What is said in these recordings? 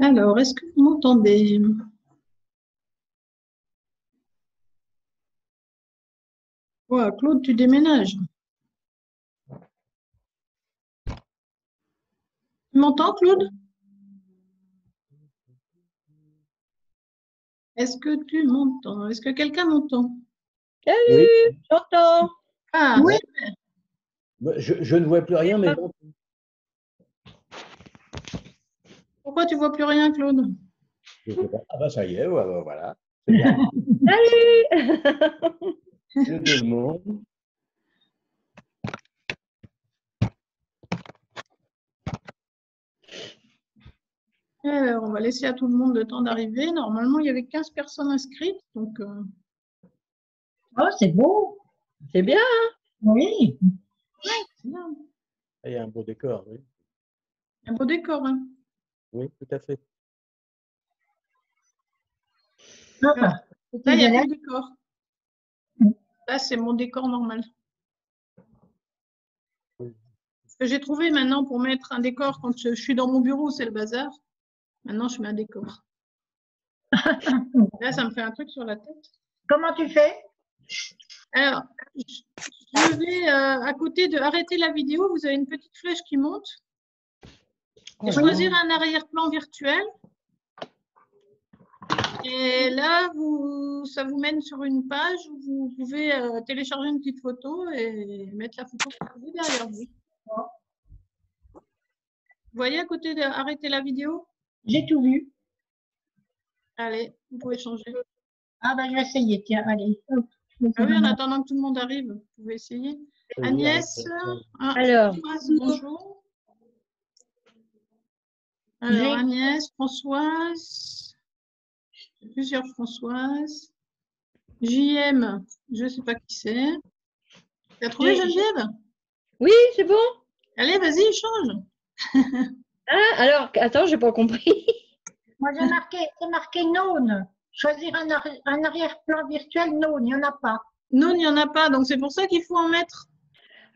Alors, est-ce que vous m'entendez? Ouais, Claude, tu déménages. Tu m'entends, Claude? Est-ce que tu m'entends? Est-ce que quelqu'un m'entend? Salut, j'entends. Ah, Oui. Je, je ne vois plus rien, mais bon. Pourquoi tu vois plus rien, Claude? Je sais pas. Ah bah ça y est, ouais, ouais, voilà. C'est bien. Salut. Je te demande. Alors, on va laisser à tout le monde le temps d'arriver. Normalement, il y avait 15 personnes inscrites, donc euh, Oh, c'est beau. C'est bien. Oui. c'est bien. Ah, Il y a un beau décor, oui. un beau décor. hein. Oui, tout à fait. Ah, Là, il y a de décor. Là, c'est mon décor normal. Ce que j'ai trouvé maintenant pour mettre un décor quand je, suis dans mon bureau, c'est le bazar. Maintenant, je mets un décor. Là, ça me fait un truc sur la tête. Comment tu fais? Alors, je je vais euh, à côté de arrêter la vidéo, vous avez une petite flèche qui monte. Et choisir un arrière-plan virtuel. Et là, vous, ça vous mène sur une page où vous pouvez euh, télécharger une petite photo et mettre la photo que vous derrière vous. Vous voyez à côté de arrêter la vidéo? J'ai tout vu. Allez, vous pouvez changer. Ah, ben, je vais essayer. Tiens, allez. Hop. Ah oui, en attendant que tout le monde arrive, vous pouvez essayer. Agnès, Alors, bonjour. Alors, Agnès, Françoise, plusieurs Françoises. JM, je ne sais pas qui c'est. Tu as trouvé Geneviève? Oui, c'est bon. Allez, vas-y, change. Ah, alors, attends, j'ai pas compris. Moi, j'ai marqué, c'est marqué non. Choisir un, arri- un arrière-plan virtuel, non, il n'y en a pas. Non, il n'y en a pas, donc c'est pour ça qu'il faut en mettre.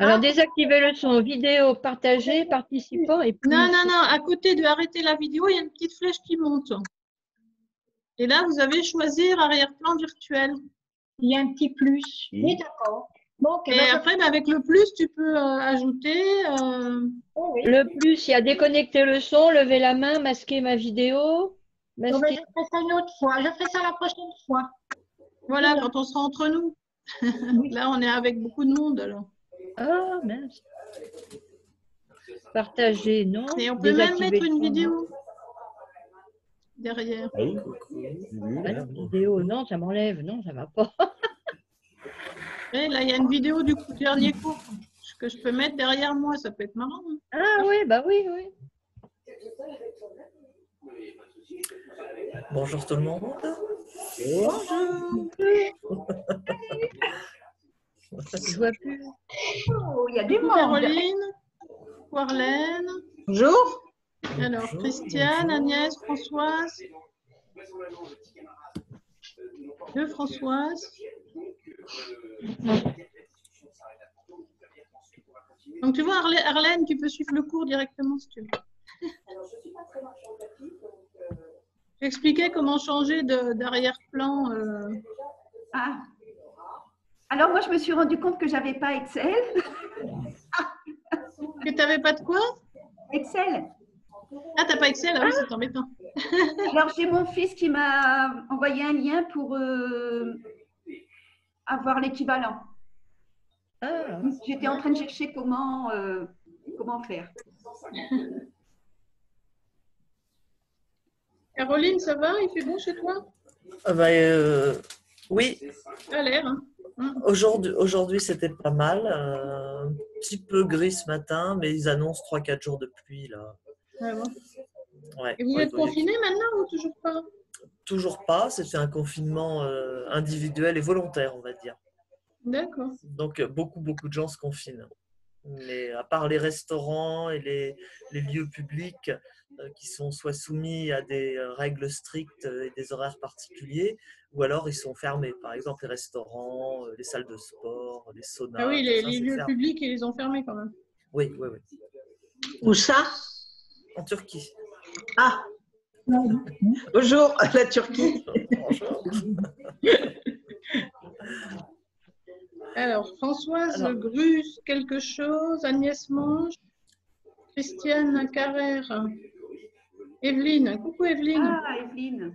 Alors, Ah. désactiver le son, vidéo, partager, participant et plus. Non, non, non, à côté de arrêter la vidéo, il y a une petite flèche qui monte. Et là, vous avez choisir arrière-plan virtuel. Il y a un petit plus. Oui. D'accord. Bon, ok, Et ben, après, bah, avec le plus, tu peux euh, ajouter. euh, oh, oui. Le plus, il y a déconnecter le son, lever la main, masquer ma vidéo. Ben, Masquer. je ferai ça une autre fois. Je ferai ça la prochaine fois. Voilà, quand on sera entre nous. Là, on est avec beaucoup de monde. Alors. Ah, mince. Partager, non. Et on peut même mettre une vidéo derrière. Oui. Ah, vidéo, non, ça m'enlève, non, ça va pas. Et là, il y a une vidéo du coup- dernier cours que je peux mettre derrière moi. Ça peut être marrant. hein. Ah oui, bah oui, oui. Bonjour tout le monde. Bonjour. Je vois plus. Oh, il y a du monde. Caroline, Warlène. Bonjour. Alors, Bonjour. Christiane, Agnès, Françoise. Deux Françoise. Donc, tu vois, Arlè- Arlène, tu peux suivre le cours directement si tu veux. J'expliquais comment changer de- d'arrière-plan. euh, Ah. Alors moi, je me suis rendu compte que j'avais pas Excel. Que tu n'avais pas de quoi? Excel. Ah, t'as pas Excel? Ah oui, c'est embêtant. Alors j'ai mon fils qui m'a envoyé un lien pour euh, avoir l'équivalent. Ah, J'étais en train de chercher comment euh, comment faire. Caroline, ça va? Il fait bon chez toi? Ah bah, euh, oui, Ça a l'air. Hein aujourd'hui, aujourd'hui c'était pas mal. euh, un petit peu gris ce matin, mais ils annoncent 3-4 jours de pluie là. Bon? Ouais. Et vous Ouais, êtes ouais. confinés maintenant ou toujours pas? Toujours pas, c'était un confinement euh, individuel et volontaire, on va dire. D'accord. Donc euh, beaucoup, beaucoup de gens se confinent. Mais à part les restaurants et les, les lieux publics qui sont soit soumis à des euh, règles strictes euh, et des horaires particuliers, ou alors ils sont fermés. Par exemple, les restaurants, euh, les salles de sport, les saunas. Ah oui, les, ça, les c'est lieux fermé. publics, ils les ont fermés quand même. Oui, oui, oui. Où ça? En Turquie. Ah, Bonjour, la Turquie. Bonjour. Alors, Françoise Alors. Grus, quelque chose? Agnès Mange. Christiane Carrère? Evelyne. Coucou Evelyne. Ah, Evelyne.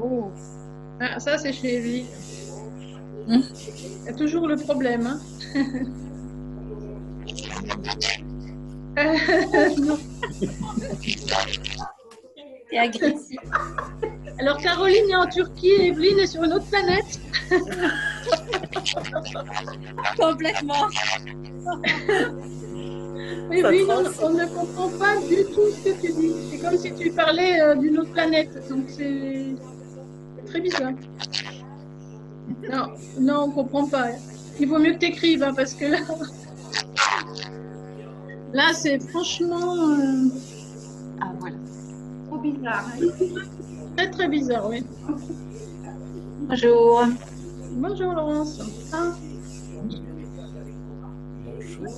Oh. Ah, ça, c'est chez Evelyne. Il y a toujours le problème. hein. Euh, non. C'est agressif. Alors, Caroline est en Turquie et Evelyne est sur une autre planète. Complètement. Evelyne, on, on ne comprend pas du tout ce que tu dis. C'est comme si tu parlais euh, d'une autre planète. Donc, c'est très bizarre. Non, non, on ne comprend pas. Il vaut mieux que tu écrives, parce que là, là c'est franchement euh, Ah, voilà. Trop bizarre. hein. très, très bizarre, oui. Bonjour. Bonjour Laurence. Ah.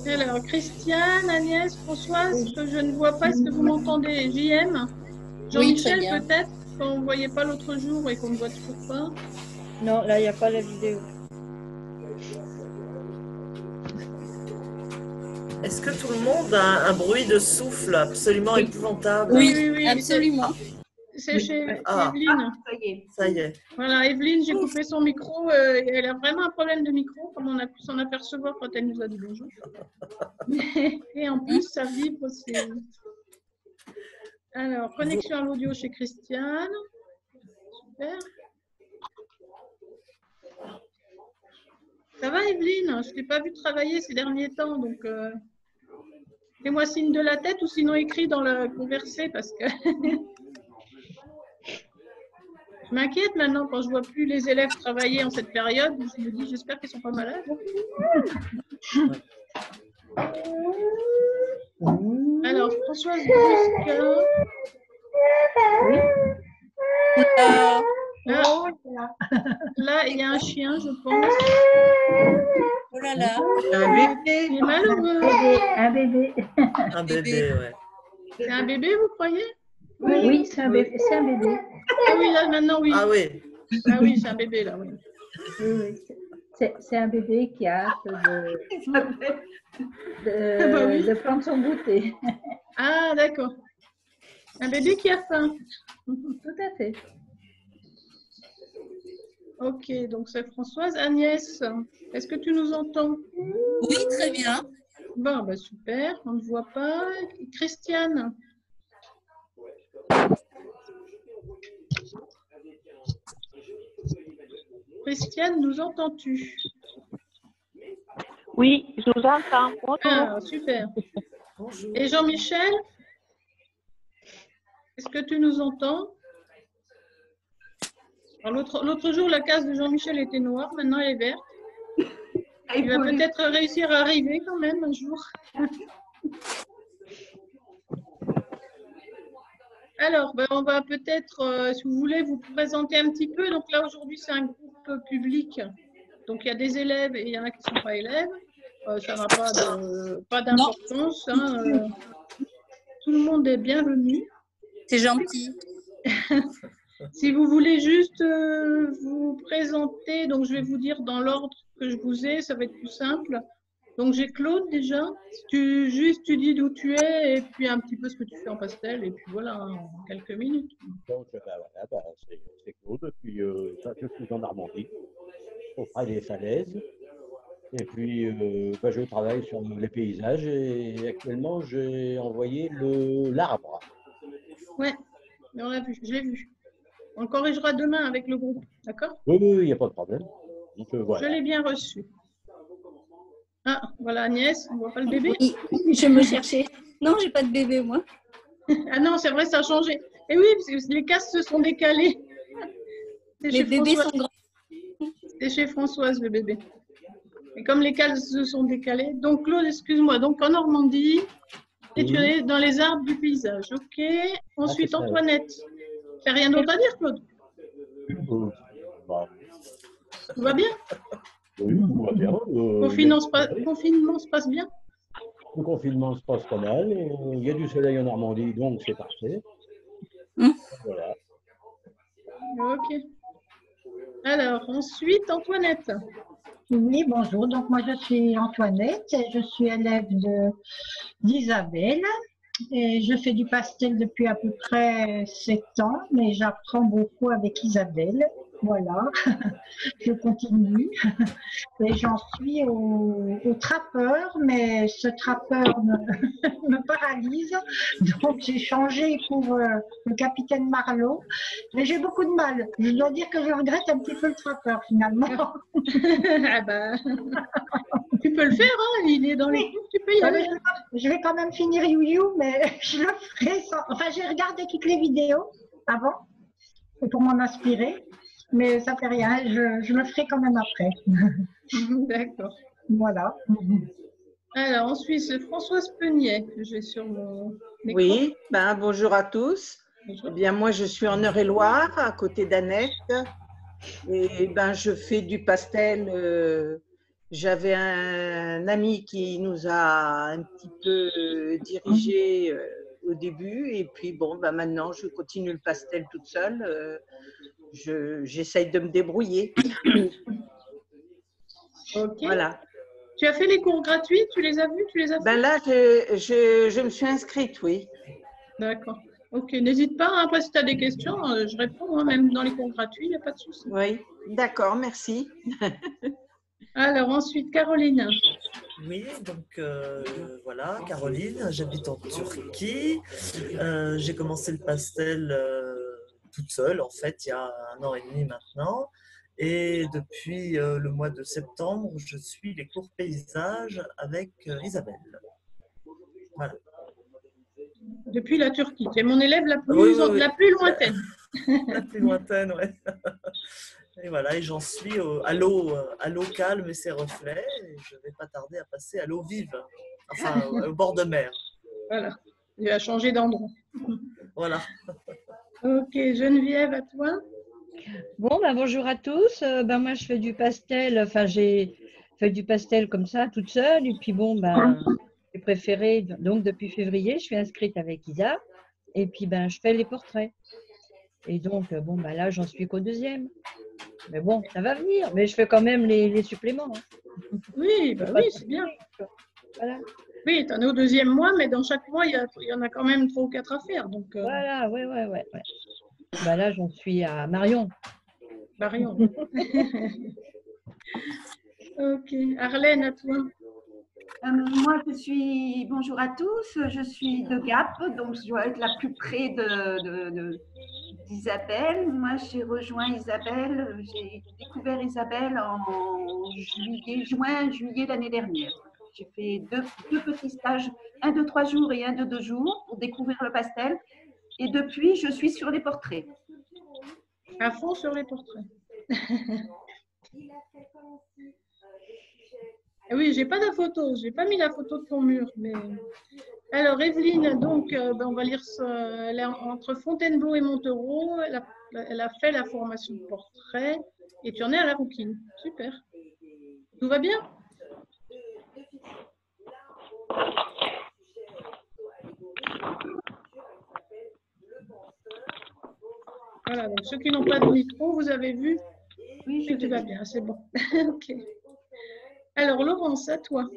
Alors, Christiane, Agnès, Françoise, je, je ne vois pas, est-ce que vous m'entendez JM Jean-Michel, peut-être, qu'on ne voyait pas l'autre jour et qu'on ne voit toujours pas. Non, là, il n'y a pas la vidéo. Est-ce que tout le monde a un bruit de souffle absolument Oui. épouvantable? Oui, oui, oui. Absolument. C'est chez Ah. Evelyne. Ça y est. Ça y est. Voilà, Evelyne, j'ai coupé son micro. euh, et elle a vraiment un problème de micro, comme on a pu s'en apercevoir quand elle nous a dit bonjour. et en plus, ça vibre aussi. Alors, connexion à l'audio chez Christiane. Super. Ça va, Evelyne? Je ne t'ai pas vu travailler ces derniers temps, donc euh, fais-moi signe de la tête ou sinon écris dans le conversé parce que m'inquiète maintenant quand je vois plus les élèves travailler en cette période. Je me dis, j'espère qu'ils sont pas malades. Alors, Françoise Brusca. Euh, Là, là. là, il y a un chien, je pense. oh là là. Un bébé. Il est malheureux. Un bébé. Un bébé, ouais. C'est un bébé, vous croyez? Oui, c'est un bébé. C'est un bébé. Ah oui, là, maintenant, oui. Ah oui. Ah oui, c'est un bébé, là, oui. Oui, oui. C'est- C'est un bébé qui a hâte de, de, Bah oui. de prendre son goûter. Ah, d'accord. Un bébé qui a faim. Tout à fait. Ok, donc c'est Françoise. Agnès, est-ce que tu nous entends? Oui, très bien. Bon, bah super, on ne voit pas. Christiane? Christiane, nous entends-tu? Oui, je vous entends. Bonjour. Ah, super. Bonjour. Et Jean-Michel Est-ce que tu nous entends? L'autre l'autre jour, la case de Jean-Michel était noire, maintenant elle est verte. Il va peut-être réussir à arriver quand même un jour. Alors, ben, on va peut-être, euh, si vous voulez, vous présenter un petit peu. Donc là, aujourd'hui, c'est un groupe public. Donc, il y a des élèves et il y en a qui ne sont pas élèves. Euh, ça n'a pas d'importance. hein, euh, tout le monde est bienvenu. C'est gentil. Si vous voulez juste vous présenter, donc je vais vous dire dans l'ordre que je vous ai, ça va être plus simple. Donc j'ai Claude déjà. Tu, juste tu dis d'où tu es et puis un petit peu ce que tu fais en pastel et puis voilà, en quelques minutes. Donc, bah, voilà, bah, c'est Claude. Puis, euh, je suis en Normandie, auprès des falaises. Et puis, euh, bah, je travaille sur les paysages et actuellement, j'ai envoyé le- l'arbre. Ouais, mais on l'a vu, je l'ai vu. On le corrigera demain avec le groupe, d'accord? Oui, oui, il n'y a pas de problème. Donc, euh, Je l'ai bien reçu. Ah, voilà Agnès, on voit pas le bébé Oui, je me cherchais. Non, j'ai pas de bébé, moi. Ah non, c'est vrai, ça a changé. Et oui, parce que les cases se sont décalées. C'est Les bébés sont grands. C'est chez Françoise, le bébé. Et comme les cases se sont décalées. Donc, Claude, excuse-moi. Donc, en Normandie, et tu es dans les arbres du paysage. OK. Ensuite, ça, oui. Antoinette. Tu n'as rien d'autre à dire, Claude? Euh, bah, Tout va bien? Oui, tout va bien. Euh, Confinement se, passe, confinement se passe bien? Le confinement se passe pas mal. et Il y a du soleil en Normandie, donc c'est parfait. Hum. Voilà. Ok. Alors, ensuite, Antoinette. Oui, bonjour. Donc, moi, je suis Antoinette. et Je suis élève d'Isabelle. Et je fais du pastel depuis à peu près sept ans, mais j'apprends beaucoup avec Isabelle. Voilà, je continue. Et j'en suis au, au trappeur, mais ce trappeur me, me paralyse. Donc, j'ai changé pour euh, le capitaine Marlowe. Mais j'ai beaucoup de mal. Je dois dire que je regrette un petit peu le trappeur, finalement. ah bah, tu peux le faire, hein, il est dans les cours, tu peux y Ouais, aller. je, vais, je vais quand même finir You You, mais je le ferai sans. Enfin, j'ai regardé toutes les vidéos avant pour m'en inspirer, mais ça fait rien, je, je le ferai quand même après. D'accord. Voilà. Alors, ensuite, c'est Françoise Peunier que j'ai sur mon écran. Oui, ben, bonjour à tous. Bonjour. Eh bien, moi, je suis en Eure-et-Loire, à côté d'Annette. Et ben, je fais du pastel. euh, J'avais un ami qui nous a un petit peu dirigé euh, au début. Et puis, bon, ben, maintenant, je continue le pastel toute seule. euh, je- J'essaye de me débrouiller. Ok. Voilà. Tu as fait les cours gratuits, tu les as vus, tu les as Ben là, je, je, je me suis inscrite, oui. D'accord. Ok, n'hésite pas. hein, Après, si tu as des questions, euh, je réponds, hein, même dans les cours gratuits, il n'y a pas de souci. Oui, d'accord, merci. Alors, ensuite, Caroline. Oui, donc euh, voilà, Caroline, j'habite en Turquie. Euh, J'ai commencé le pastel euh, toute seule, en fait, il y a un an et demi maintenant. Et depuis euh, le mois de septembre, je suis les cours paysages avec euh, Isabelle. Voilà. Depuis la Turquie. Tu es mon élève la plus, Oui, oui, oui. La plus lointaine. La plus lointaine, ouais. Et voilà, et j'en suis à l'eau euh, à l'eau calme et ses reflets. Et je ne vais pas tarder à passer à l'eau vive, enfin au bord de mer. Voilà. Il a changé d'endroit. Voilà. Ok, Geneviève, à toi. Bon, ben, bonjour à tous. Euh, ben, moi, je fais du pastel. Enfin, j'ai fait du pastel comme ça, toute seule. Et puis, bon, ben, j'ai préféré. Donc, depuis février, je suis inscrite avec Isa. Et puis, ben, je fais les portraits. Et donc, euh, bon, ben, là, j'en suis qu'au deuxième. Mais bon, ça va venir. Mais je fais quand même les, les suppléments. hein. Oui, bah oui, c'est bien. Voilà. Oui, tu en es au deuxième mois, mais dans chaque mois, il y, en a quand même trois ou quatre à faire. Donc, euh, Voilà, ouais, ouais, ouais. ouais. Ben, là, j'en suis à Marion. Marion. ok, Arlène, à toi. Euh, moi, je suis, bonjour à tous, je suis de Gap, donc je dois être la plus près de, de- de- d'Isabelle. Moi, j'ai rejoint Isabelle, j'ai découvert Isabelle en juillet, juin, juillet l'année dernière. J'ai fait deux, petits stages, un de trois jours et un de deux jours pour découvrir le pastel. Et depuis, je suis sur les portraits. À fond sur les portraits. Oui, j'ai pas la photo, j'ai pas mis la photo de ton mur, mais alors Evelyne, donc euh, ben, on va lire est en- entre Fontainebleau et Montereau, elle a, elle a fait la formation de portrait et tu en es à la rouquine. Super. Tout va bien? Voilà, donc ceux qui n'ont pas de micro, vous avez vu Oui, je tout va bien, c'est bon. ok. Alors Laurence, à toi.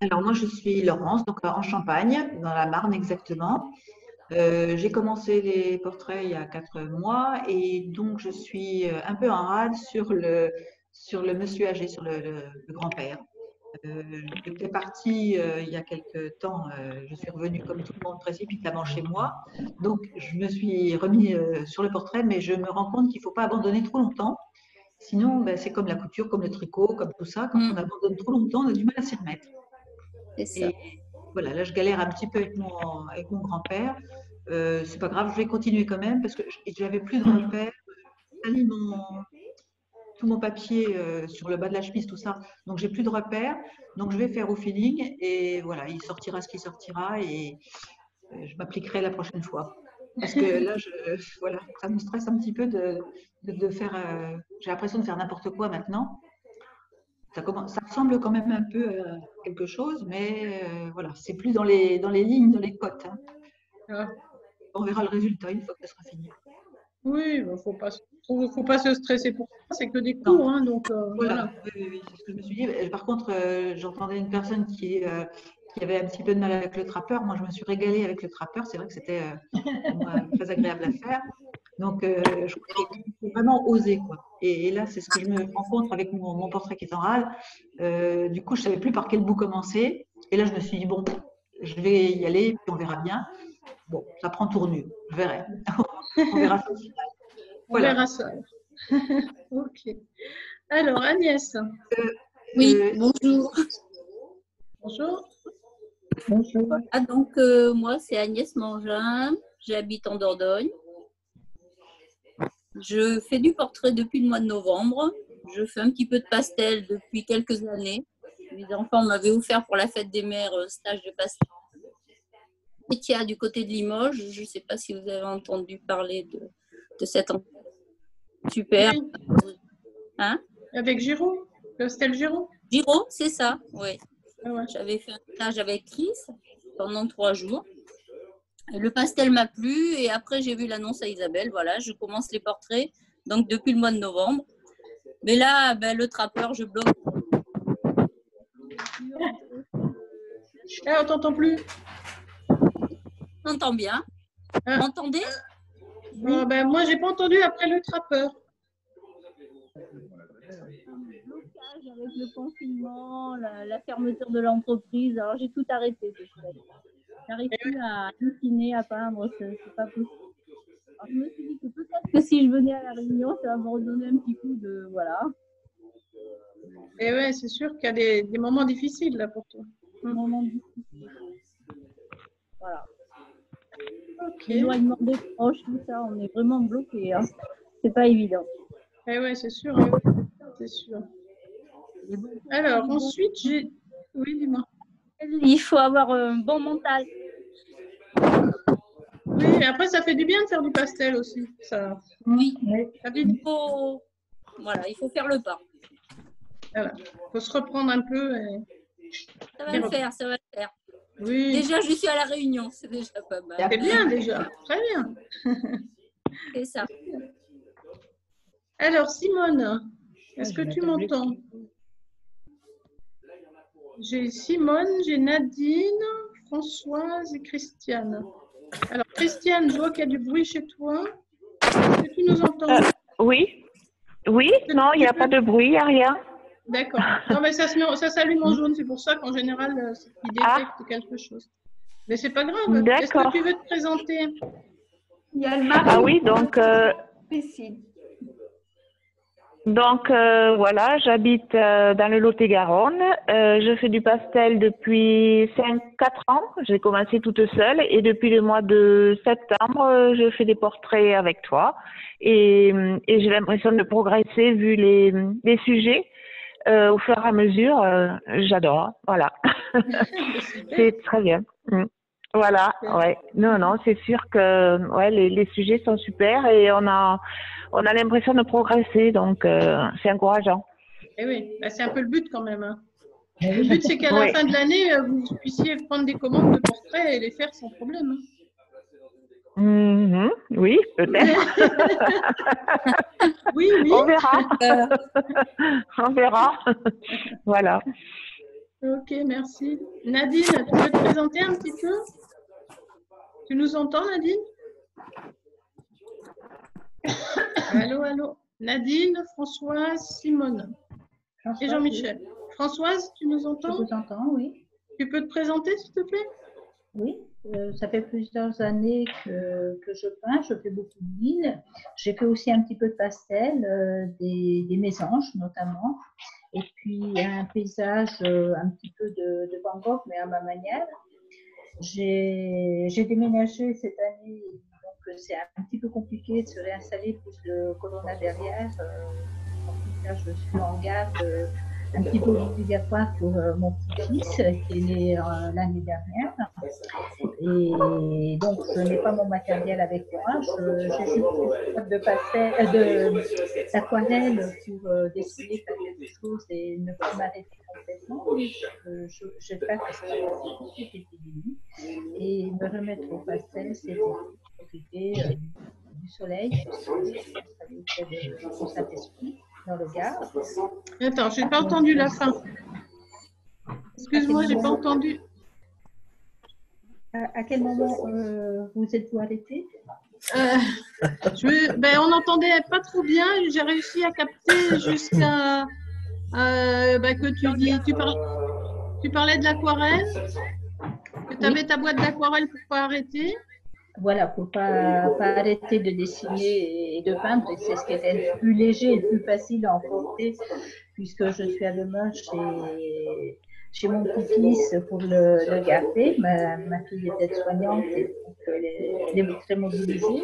Alors moi, je suis Laurence, donc en Champagne, dans la Marne exactement. Euh, j'ai commencé les portraits il y a quatre mois et donc je suis euh, un peu en rade sur le, sur le monsieur âgé, sur le, le- le grand-père. Euh, J'étais partie euh, il y a quelques temps, euh, je suis revenue comme tout le monde précipitamment chez moi. Donc je me suis remis euh, sur le portrait, mais je me rends compte qu'il ne faut pas abandonner trop longtemps. Sinon, ben, c'est comme la couture, comme le tricot, comme tout ça. Quand Mm. on abandonne trop longtemps, on a du mal à s'y remettre. Ça. Et voilà, là, je galère un petit peu avec mon, avec mon grand-père. C'est pas grave, je vais continuer quand même parce que j'avais plus de repères. Mon, tout mon papier euh, sur le bas de la chemise, tout ça. Donc, j'ai plus de repères. Donc, je vais faire au feeling et voilà, il sortira ce qui sortira et euh, je m'appliquerai la prochaine fois. Parce que là, je, voilà, ça me stresse un petit peu de, de, de faire. euh, j'ai l'impression de faire n'importe quoi maintenant. ça, commence, ça ressemble quand même un peu à quelque chose, mais voilà, c'est plus dans les, dans les lignes, dans les cotes. hein. On verra le résultat une fois que ça sera fini. Oui, il ne faut pas, faut, faut pas se stresser pour ça, c'est que des cours. Hein, donc, euh, Voilà, voilà. oui, ce que je me suis dit. Euh, Par contre, euh, j'entendais une personne qui, euh, qui avait un petit peu de mal avec le trappeur. Moi, je me suis régalée avec le trappeur. C'est vrai que c'était très agréable à faire. Donc, je crois qu'il faut vraiment oser. Quoi. Et, et là, c'est ce que je me rencontre avec mon, mon portrait qui est en râle. Du coup, je ne savais plus par quel bout commencer. Et là, je me suis dit, bon, je vais y aller, puis on verra bien. Bon, ça prend tournure, je verrai. on verra ça. On verra ça. ok. Alors, Agnès, Oui, Euh, bonjour. bonjour. Bonjour. Ah, donc, euh, moi, c'est Agnès Mangin. J'habite en Dordogne. Je fais du portrait depuis le mois de novembre. Je fais un petit peu de pastel depuis quelques années. Les enfants m'avaient offert pour la fête des mères euh, stage de pastel. Etia du côté de Limoges. Je ne sais pas si vous avez entendu parler de, de cet enfant. Super. Hein? Avec le style Giraud. Giro, c'est ça, oui. Ah ouais. J'avais fait un stage avec Chris pendant trois jours. Le pastel m'a plu et après j'ai vu l'annonce à Isabelle. Voilà, je commence les portraits donc depuis le mois de novembre. Mais là, ben, le trappeur, je bloque. Ah, on t'entend plus. On entend bien. Ah. Vous m'entendez? Ah, ben, moi, j'ai pas entendu après le trappeur. blocage avec le confinement, la, la fermeture de l'entreprise. Alors j'ai tout arrêté. J'arrive plus à dessiner, à peindre, c'est pas possible. Alors, je me suis dit que peut-être que si je venais à la réunion, ça va me redonner un petit coup de voilà. Et ouais, c'est sûr qu'il y a des, des moments difficiles là pour toi. un moment difficile. Voilà. Ok. L'éloignement des proches, tout ça, on est vraiment bloqué. Hein. C'est pas évident. Eh ouais, c'est sûr. hein. C'est sûr. Alors, ensuite, j'ai. Oui, dis-moi. Il faut avoir un bon mental. Oui, et après, ça fait du bien de faire du pastel aussi. Ça, Oui, ça vide. il faut, voilà, il faut faire le pas. Voilà. faut se reprendre un peu. et- Ça va le faire, ça va le faire. Oui, Déjà, je suis à la réunion, c'est déjà pas mal. c'est bien déjà. Très bien. C'est ça. Alors, Simone, est-ce Ah, que je tu m'entends? J'ai Simone, j'ai Nadine, Françoise et Christiane. Alors, Christiane, je vois qu'il y a du bruit chez toi. Est-ce que tu nous entends? Euh, Oui, oui, non, il n'y a pas de bruit, il n'y a rien. D'accord. Non, mais ça, se met- ça s'allume en jaune, c'est pour ça qu'en général, euh, c'est qu'il détecte quelque chose. Mais c'est pas grave. Est-ce D'accord. que tu veux te présenter? Il y a le mari Ah oui, donc, euh, donc euh, voilà, j'habite euh, dans le Lot-et-Garonne. Euh, je fais du pastel depuis 5-4 ans. J'ai commencé toute seule et depuis le mois de septembre, je fais des portraits avec toi. Et, et j'ai l'impression de progresser vu les, les sujets. Euh, au fur et à mesure, euh, j'adore. Voilà. C'est très bien. Mm. Voilà, ouais. Non, non, c'est sûr que ouais, les, les sujets sont super et on a, on a l'impression de progresser, donc euh, c'est encourageant. Eh oui, bah, c'est un peu le but quand même. hein. Le but, c'est qu'à la Oui. fin de l'année, vous puissiez prendre des commandes de portraits et les faire sans problème. hein. Mhm, Oui, peut-être. Oui, oui. on verra. Euh, on verra. voilà. Ok, merci. Nadine, tu peux te présenter un petit peu? Tu nous entends, Nadine? Allô, allô. Nadine, Françoise, Simone et Jean-Michel. Françoise, tu nous Je entends vous entends, oui. Tu peux te présenter, s'il te plaît? Oui, euh, ça fait plusieurs années que, je peins, je fais beaucoup de mine. J'ai fait aussi un petit peu de pastel, euh, des, mésanges notamment, et puis un paysage, euh, un petit peu de, de Van Gogh, mais à ma manière. J'ai déménagé cette année, donc c'est un petit peu compliqué de se réinstaller plus le colonna derrière. En tout cas, je suis en garde un petit peu obligatoire pour euh, mon petit-fils qui est né euh, l'année dernière. Et donc, je n'ai pas mon matériel avec moi. J'ai juste une boîte de pastel, euh, d'aquarelle pour dessiner quelque chose et ne pas m'arrêter complètement. Je, je, épidémie. Et me remettre au pastel, c'est profiter du soleil, de- du Saint-Esprit dans le Gard. Attends, j'ai pas entendu la fin. Excuse-moi, j'ai pas entendu. À, quel moment euh, vous êtes-vous arrêté? Euh, je, ben, on n'entendait pas trop bien. J'ai réussi à capter jusqu'à euh, ben, que tu dis, tu, parles, tu parlais de l'aquarelle, que tu avais ta boîte d'aquarelle pour pas arrêter? Voilà, pour pas, pas arrêter de dessiner et de peindre. C'est ce qui était le plus léger et plus facile à emporter, puisque je suis à demain chez, chez mon petit-fils pour le, le garder. Ma, ma fille est aide-soignante et donc elle est très mobilisée.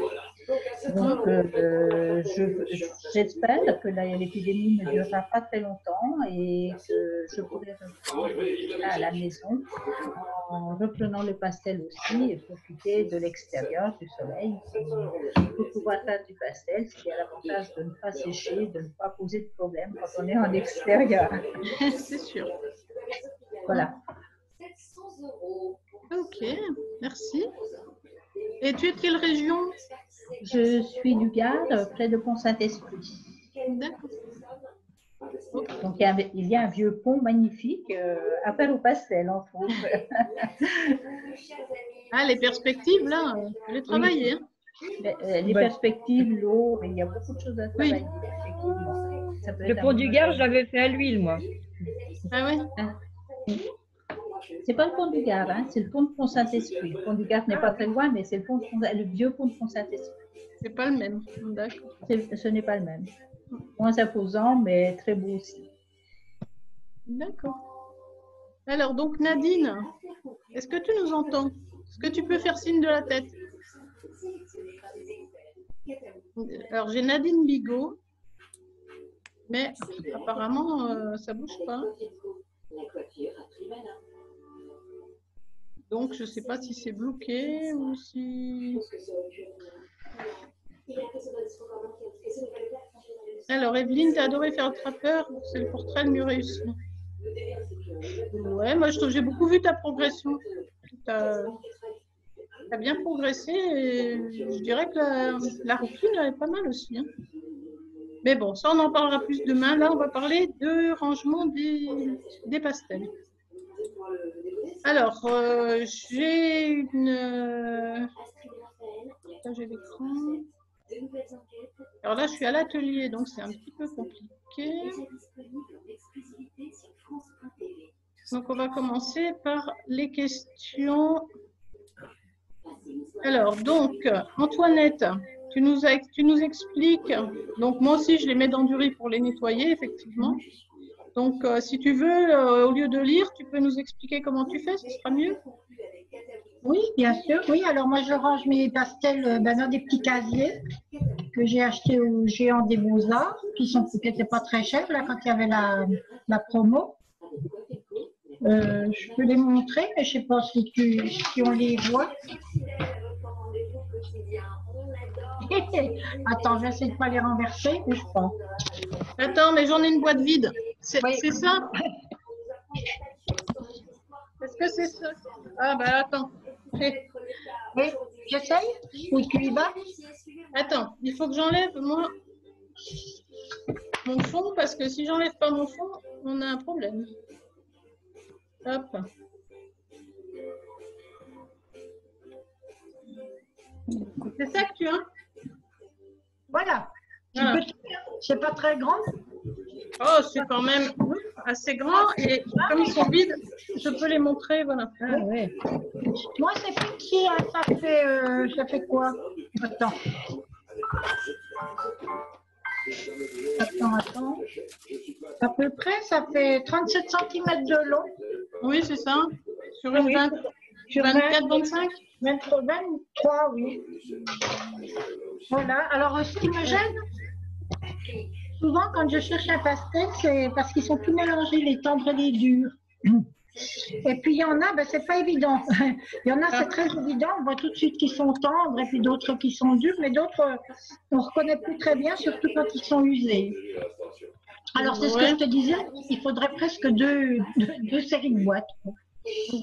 Donc, euh, je- je- j'espère que l'épidémie ne durera pas très longtemps et que je pourrai reprendre à la maison en reprenant le pastel aussi et profiter de l'extérieur, du soleil, pour pouvoir faire du pastel, ce qui a l'avantage de ne pas sécher, de ne pas poser de problème quand on est en extérieur. C'est sûr. Voilà. Ok, merci. Et tu es de quelle région? Je suis du Gard, près de Pont-Saint-Esprit. D'accord. Donc, il y, a, un- il y a un vieux pont magnifique euh, à faire au pastel, en trouve. Ah, les perspectives, là, je vais travailler. hein. Euh, les perspectives, l'eau, il y a beaucoup de choses à travailler, effectivement. Ça peut Le pont du Gard, je l'avais fait à l'huile, moi. Ah ouais C'est pas le pont du Gard, hein, c'est le pont de Pont-Saint-Esprit. Le pont du Gard n'est pas très loin, mais c'est le, pont de Pont- le vieux pont de Pont-Saint-Esprit. C'est pas le même. Ce n'est pas le même. Moins imposant, mais très beau aussi. D'accord. Alors, donc Nadine, est-ce que tu nous entends? Est-ce que tu peux faire signe de la tête? Alors, j'ai Nadine Bigot, mais apparemment, euh, ça bouge pas. Donc, je ne sais pas si c'est bloqué ou si... Alors, Evelyne, t'as adoré faire trappeur, c'est le portrait le mieux réussi. Ouais, moi j'ai beaucoup vu ta progression. Tu as, bien progressé et je dirais que la, la routine est pas mal aussi. hein. Mais bon, ça on en parlera plus demain. Là, on va parler de rangement des, pastels. Alors, euh, j'ai une. euh, partager l'écran. Alors là, je suis à l'atelier, donc c'est un petit peu compliqué. Donc, on va commencer par les questions. Alors, donc, Antoinette, tu nous, tu nous expliques. Donc, moi aussi, je les mets dans du riz pour les nettoyer, effectivement. Donc, euh, si tu veux, euh, au lieu de lire, tu peux nous expliquer comment tu fais, ce sera mieux. Oui, bien sûr. Oui, alors moi je range mes pastels euh, ben, dans des petits casiers que j'ai achetés au Géant des Beaux-Arts, qui n'étaient pas très chers là quand il y avait la, la promo. Euh, je peux les montrer, mais je ne sais pas si, tu, si on les voit. Attends, j'essaie de ne pas les renverser, je pense. Attends, mais j'en ai une boîte vide. C'est c'est ça? Est-ce que c'est ça? Ah, bah attends. Oui, j'essaye Ou tu y vas? Attends, il faut que j'enlève moi mon fond parce que si j'enlève pas mon fond, on a un problème. Hop. C'est ça que tu as? Voilà. C'est Voilà. petit. C'est pas très grand. Oh, c'est quand même assez grand et comme ils sont vides, je peux les montrer. Voilà. Moi, c'est petit. hein. Ça fait, euh, ça fait quoi? Attends. Attends, attends. À peu près, ça fait 37 cm de long. Oui, c'est ça. Sur une Oui, 20 sur 24, 25 23, 23, oui. Voilà. Alors, ce qui me gêne, souvent, quand je cherche un pastel, c'est parce qu'ils sont tout mélangés, les tendres et les durs. Et puis il y en a, ben, c'est pas évident. Il y en a, c'est très évident. On voit tout de suite qu'ils sont tendres et puis d'autres qui sont durs, mais d'autres, on reconnaît plus très bien, surtout quand ils sont usés. Alors c'est ce que je te disais, il faudrait presque deux, deux, deux séries de boîtes.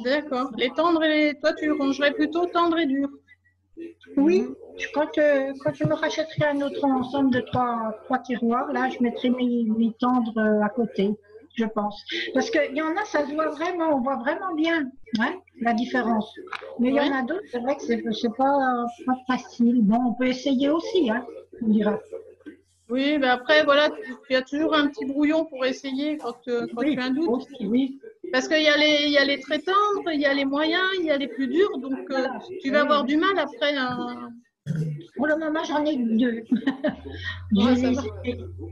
D'accord. Les tendres et les... Toi, tu rangerais plutôt tendres et durs. Oui, quand, euh, quand je me rachèterai un autre ensemble de trois, trois tiroirs, là, je mettrai mes, mes tendres euh, à côté, je pense. Parce qu'il y en a, ça se voit vraiment, on voit vraiment bien hein, la différence. Mais il y en a d'autres, c'est vrai que c'est c'est pas, pas facile. Bon, on peut essayer aussi, hein, on dira. Oui, mais après, voilà, tu, tu as toujours un petit brouillon pour essayer quand, euh, quand Oui, tu as un doute. aussi, oui. Parce qu'il y, a les- il y a les très tendres, il y a les moyens, il y a les plus durs. Donc, euh, tu vas avoir du mal après. hein. Pour le moment, j'en ai deux. Ouais,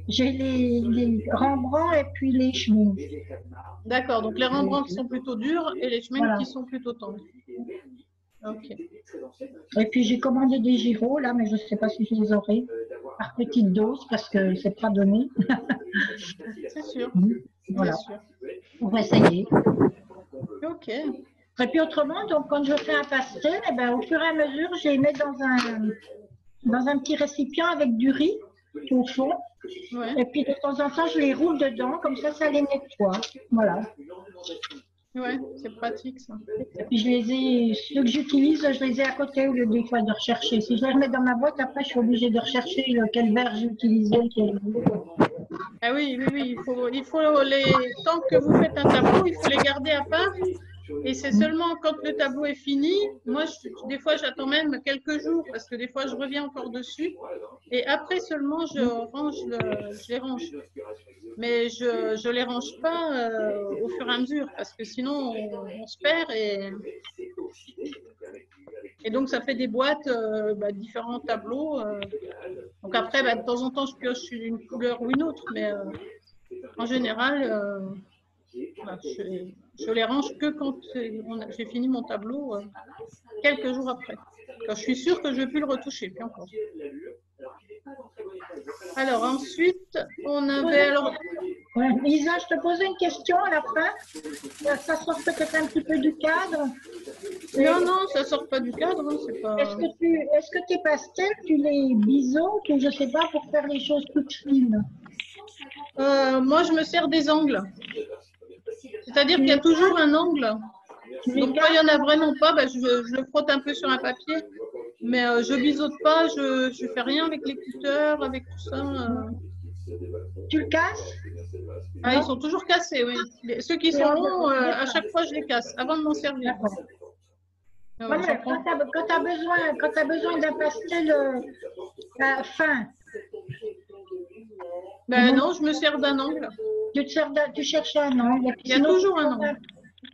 J'ai les, les, les Rembrandt et puis les Schmink. D'accord, donc les Rembrandt qui sont plutôt durs et les chemins Voilà. qui sont plutôt tendres. Ok. Et puis j'ai commandé des gyros là, mais je ne sais pas si je les aurai par petite dose parce que c'est pas donné. C'est sûr. Voilà, sûr. on va essayer. Ok. Et puis autrement, donc quand je fais un pastel, eh ben, au fur et à mesure, je les mets dans un, dans un petit récipient avec du riz au fond. Ouais. Et puis de temps en temps, je les roule dedans, comme ça, ça les nettoie. Voilà. Ouais, c'est pratique ça. Et puis je les ai, ceux que j'utilise, je les ai à côté au lieu des fois de rechercher. Si je les remets dans ma boîte, après, je suis obligée de rechercher lequel verre j'ai utilisé. quel- Ah oui, oui, oui, il faut, il faut les, tant que vous faites un tableau, il faut les garder à part. Et c'est seulement quand le tableau est fini, moi, je- des fois, j'attends même quelques jours parce que des fois, je reviens encore dessus. Et après seulement, je range, le- je les range. Mais je je les range pas euh, au fur et à mesure parce que sinon, on, on se perd et, et donc ça fait des boîtes, euh, bah, différents tableaux. euh. Donc après, bah, de temps en temps, je pioche une couleur ou une autre, mais euh, en général, voilà, je, je les range que quand j'ai fini mon tableau, euh, quelques jours après. Quand je suis sûre que je ne vais plus le retoucher, puis encore. Alors ensuite, on avait alors Ouais. Lisa, je te posais une question à la fin. Ça, sort peut-être un petit peu du cadre. non non, ça sort pas du cadre, hein, c'est pas. Est-ce que, tu, est-ce que tes pastels, tu les biseautes ou je sais pas pour faire les choses toutes fines? Euh, moi, je me sers des angles. C'est-à-dire qu'il y a toujours un angle. Donc, quand il n'y en a vraiment pas, bah, je, je le frotte un peu sur un papier. Mais euh, je biseaute pas, je ne fais rien avec les cutters, avec tout ça. euh. Tu le casses? Ah, ils sont toujours cassés, oui. Les- ceux qui sont longs, euh, à chaque fois, je les casse avant de m'en servir. Ah ouais, Voilà, j'en quand tu as, besoin, quand t'as besoin d'un pastel euh, euh, fin, Ben non, je me sers d'un angle. Tu, te sers d'un- tu cherches un angle. Il y a toujours un angle.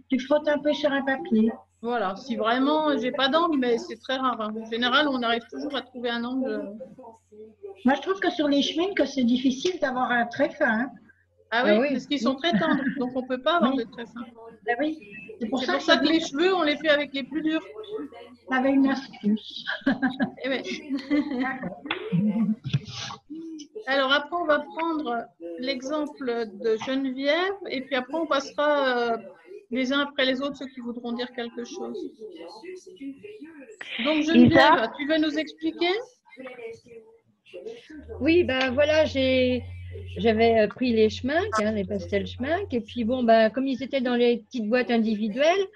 Tu frottes un peu sur un papier. Voilà, si vraiment j'ai pas d'angle, mais c'est très rare. hein. En général, on arrive toujours à trouver un angle. Moi, je trouve que sur les chemins, que c'est difficile d'avoir un très fin. Hein. Ah oui, Ah oui. parce qu'ils sont très tendres, donc on peut pas avoir de très fin. Ben oui. C'est pour ça, pour ça que les cheveux, on les fait avec les plus durs. T'avais une astuce. Ouais. Alors après, on va prendre l'exemple de Geneviève et puis après, on passera euh, les uns après les autres ceux qui voudront dire quelque chose. Donc Geneviève, Isa tu veux nous expliquer? Oui, ben voilà, j'ai j'avais euh, pris les schminks, hein, les pastels schminks, et puis bon, ben, comme ils étaient dans les petites boîtes individuelles,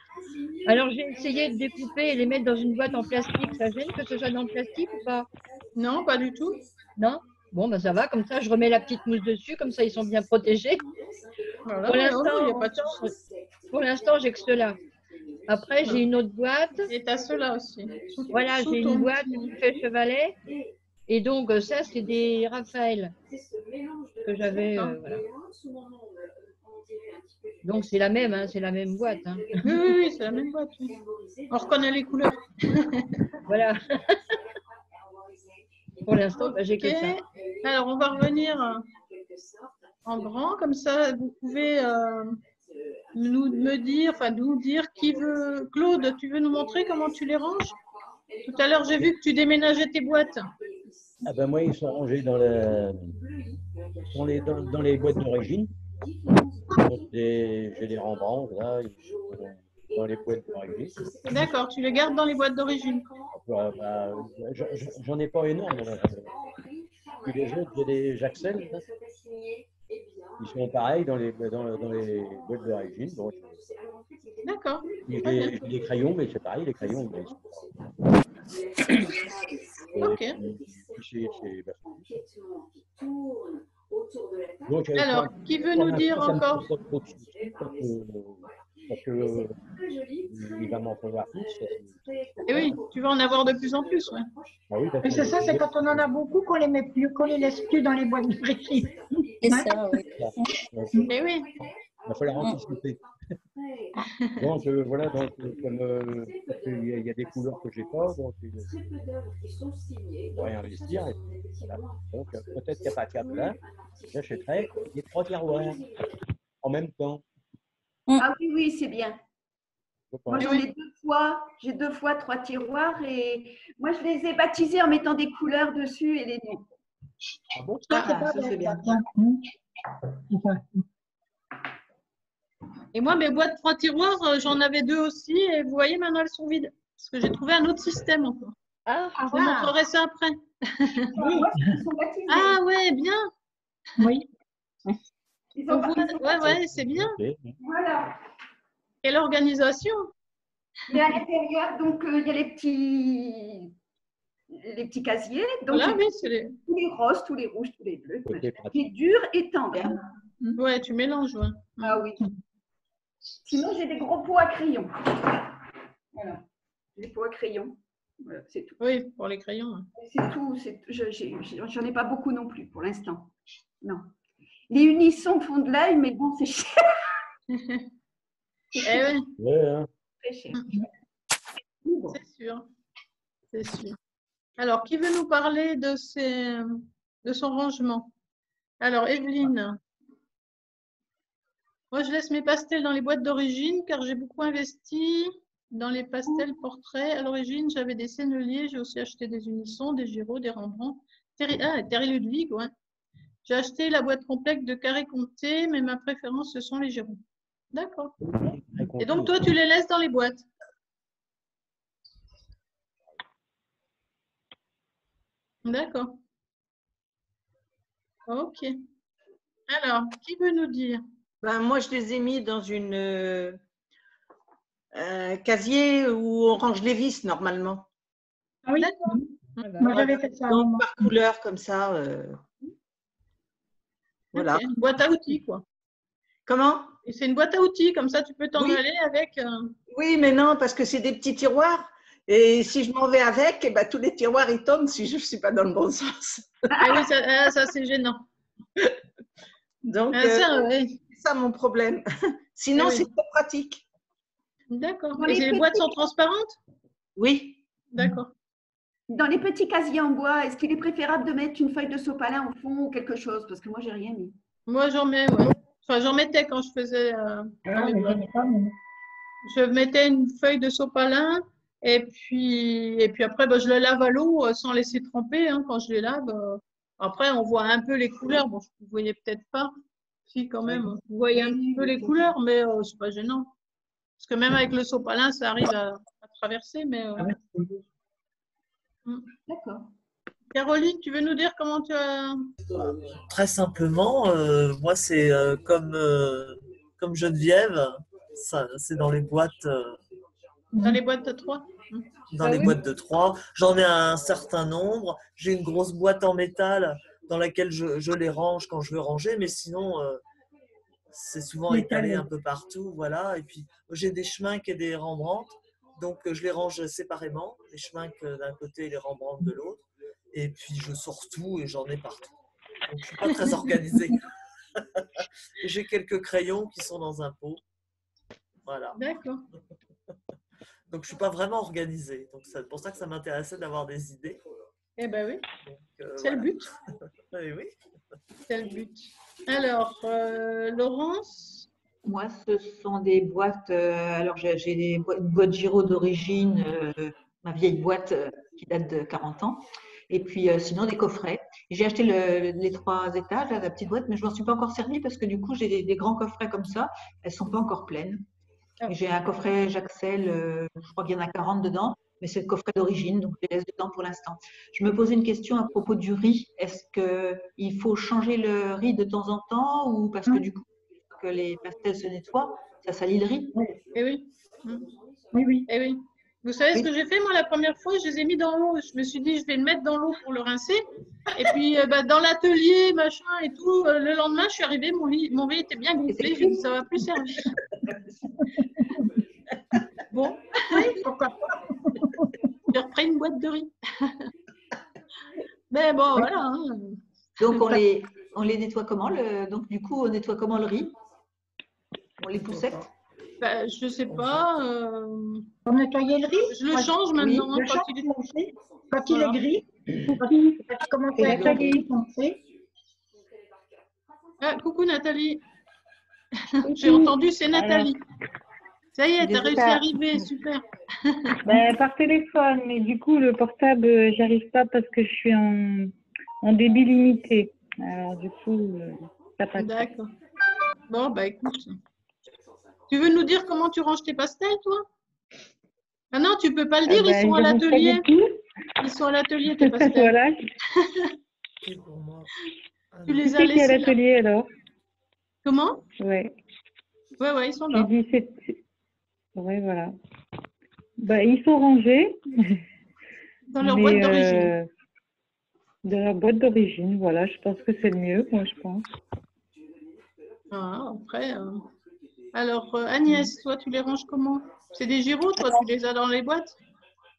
alors j'ai essayé de découper et les mettre dans une boîte en plastique. Ça gêne que ce soit dans le plastique ou pas? Non, pas du tout. Non? Bon, ben ça va, comme ça, je remets la petite mousse dessus, comme ça, ils sont bien protégés. Voilà, Pour l'instant, j'ai que cela. Après, j'ai une autre boîte. Et tu as ceux-là aussi. Voilà, j'ai une boîte qui fait chevalet. Et donc, euh, ça, c'est des Raphaël que j'avais. euh, voilà. Donc, c'est la même, hein, c'est la même boîte. hein. Oui, oui, oui, c'est la même boîte. oui. On reconnaît les couleurs. Voilà. Pour l'instant, bah, j'ai que ça. Alors, on va revenir en grand, comme ça, vous pouvez euh, nous me dire, enfin nous dire qui veut. Claude, tu veux nous montrer comment tu les ranges? Tout à l'heure, j'ai vu que tu déménageais tes boîtes. Ah ben moi, ils sont rangés dans, la- dans, les, dans, dans les boîtes d'origine. J'ai des Rembrandt, là, dans les boîtes d'origine. D'accord, tu les gardes dans les boîtes d'origine. Bah, bah, j'en- ai pas énorme. là. Puis les autres, j'ai des Jaxel. là. Ils sont pareils dans les, dans, dans les boîtes d'origine. Bon, D'accord. j'ai des crayons, mais c'est pareil, les crayons. mais Et Donc, Alors, qui veut nous dire encore de parce que- euh, il va m'en falloir plus. Eh oui, tu vas en avoir de plus en plus. ouais. Ah oui, Mais c'est ça, c'est quand on en a beaucoup qu'on les met plus, qu'on les laisse plus dans les boîtes d'origine. C'est ça, oui. Eh oui. Il va falloir anticiper. donc euh, voilà, donc euh, comme euh, qu'il y, a- il y a des couleurs que j'ai pas, donc je pourrais investir. voilà. Donc peut-être qu'à partir de là, j'achèterai les trois tiroirs en même temps. Ah oui, oui, c'est bien. je Moi, j'en ai deux fois. J'ai deux fois trois tiroirs et moi, je les ai baptisés en mettant des couleurs dessus et les noms. Ah bon? Ça, c'est Ah, ça, c'est bête, bien. Et moi, mes boîtes trois tiroirs, euh, j'en avais deux aussi. Et vous voyez, maintenant, elles sont vides. Parce que j'ai trouvé un autre système encore. Ah, Je vous montrerai ça après. Baptisés. Ah ouais, bien. Oui. Ils On ont voit-. Ouais, ouais, c'est bien. Voilà. Quelle organisation. Et à l'intérieur, donc, euh, il y a les petits, les petits casiers. Donc, Voilà, j'ai oui, c'est les... tous les roses, tous les rouges, tous les bleus. Ok, pratique. Qui est dur et tendre. Ouais, tu mélanges, ouais. Ah oui. Sinon, j'ai des gros pots à crayon. Voilà. Des pots à crayon. Voilà, c'est tout. Oui, pour les crayons. ouais. C'est tout. c'est- je- J'en ai pas beaucoup non plus pour l'instant. Non. Les unissons font de l'œil, mais bon, c'est cher. Eh oui, Ouais, hein. Très cher. Bon. c'est sûr. C'est sûr. Alors, qui veut nous parler de, ses... de son rangement? Alors, Evelyne. Moi, je laisse mes pastels dans les boîtes d'origine car j'ai beaucoup investi dans les pastels portraits. À l'origine, j'avais des senneliers, j'ai aussi acheté des unissons, des Giraud, des Rembrandt. Ah, Terry Ludwig, ouais. J'ai acheté la boîte complète de Carré Comté, mais ma préférence, ce sont les Giraud. D'accord. Et donc, toi, tu les laisses dans les boîtes D'accord. Ok. Alors, qui veut nous dire? Ben, moi, je les ai mis dans une euh, un casier où on range les vis normalement. Ah oui, D'accord. ah bah, moi j'avais fait ça. Donc, par couleur, comme ça. euh, Voilà. Ok, Une boîte à outils, quoi. Comment? C'est une boîte à outils, comme ça, tu peux t'en Oui. aller avec. euh, Oui, mais non, parce que c'est des petits tiroirs. Et si je m'en vais avec, eh ben, tous les tiroirs, ils tombent si je ne suis pas dans le bon sens. Ah oui, ça, ah, ça, c'est gênant. Donc, Ah, euh, ça, ça mon problème. Sinon, oui. c'est très pratique. D'accord. Les les boîtes sont transparentes Oui. D'accord. Dans les petits casiers en bois, est-ce qu'il est préférable de mettre une feuille de sopalin au fond ou quelque chose? Parce que moi, j'ai rien mis. Moi, j'en mets, ouais. Enfin, j'en mettais quand je faisais. euh, Ah, les mais pas, Je mettais une feuille de sopalin et puis, et puis après, bah, je le lave à l'eau euh, sans laisser tremper hein, quand je les lave. euh. Après, on voit un peu les couleurs. Bon, vous ne voyez peut-être pas. Si, quand même. Vous voyez un petit peu les couleurs, mais euh, c'est pas gênant. Parce que même avec le sopalin, ça arrive à, à traverser. Mais, euh, Ah c'est- D'accord. Caroline, tu veux nous dire comment tu as. Très simplement, euh, moi, c'est euh, comme, euh, comme Geneviève, ça, c'est dans les boîtes. euh, Dans les boîtes de 3 dans Ah les oui. boîtes de 3. J'en ai un certain nombre. J'ai une grosse boîte en métal dans laquelle je, je les range quand je veux ranger, mais sinon, euh, c'est souvent étalé un peu partout. Voilà. Et puis, j'ai des Schminck et des Rembrandt, donc euh, je les range séparément. Les euh, d'un côté et les Rembrandt de l'autre. Et puis, je sors tout et j'en ai partout. Donc, je suis pas très organisée. J'ai quelques crayons qui sont dans un pot. Voilà. D'accord. Donc, je suis pas vraiment organisée. Donc, c'est pour ça que ça m'intéressait d'avoir des idées. Eh ben oui, euh, c'est le but. Oui, oui. C'est le but. Alors, euh, Laurence, Moi, ce sont des boîtes. euh, alors, j'ai j'ai des boîtes, une boîte Giro d'origine, euh, ma vieille boîte euh, qui date de 40 ans. Et puis euh, sinon des coffrets. J'ai acheté le- les trois étages, là, la petite boîte, mais je m'en suis pas encore servi parce que du coup j'ai des, des grands coffrets comme ça, elles sont pas encore pleines. Et J'ai un coffret Jaxel, euh, je crois qu'il y en a 40 dedans, mais c'est le coffret d'origine, donc je les laisse dedans pour l'instant. Je me posais une question à propos du riz. Est-ce qu'il faut changer le riz de temps en temps ou parce que du coup, que les pastels se nettoient, ça salit le riz? Eh oui. Oui, oui. Eh oui. Vous savez ce que j'ai fait moi la première fois? Je les ai mis dans l'eau. Je me suis dit je vais le mettre dans l'eau pour le rincer. Et puis euh, bah, dans l'atelier machin et tout. euh, le lendemain je suis arrivée, mon, lit, mon riz était bien gonflé. J'ai dit ça va plus servir. bon, Oui, pourquoi pas. j'ai repris une boîte de riz. Mais bon voilà. hein. Donc on les, on les nettoie comment le, Donc du coup, on nettoie comment le riz? On les poussette Bah, je sais pas. euh, Pour nettoyer le riz? je le Moi, change oui, maintenant hein, je quand change il est il gris, quand il quand il commence à être gris foncé, Ah, coucou Nathalie. J'ai entendu, c'est Nathalie. Ça y est, t'as réussi à arriver, super. Ben, par téléphone, mais du coup, le portable, euh, j'y arrive pas parce que je suis en, en débit limité. Alors, du coup, euh, ça passe. pas. D'accord. Bon, bah écoute. Tu veux nous dire comment tu ranges tes pastels, toi? Ah non, tu peux pas le dire, Ah ils ben, sont à je range pas l'atelier. Ils sont à l'atelier, tes pastels. voilà. Tu les as c'est qui est à laissés là. l'atelier alors? Comment? Ouais. Ouais, ouais, ils sont là. dit c'est. Ouais, voilà. Bah, ils sont rangés. Dans leur mais, boîte d'origine. euh, Dans leur boîte d'origine, voilà. Je pense que c'est le mieux, moi, je pense. Ah, après. euh, Alors, euh, Agnès, toi, tu les ranges comment? C'est des gyros, toi, tu les as dans les boîtes?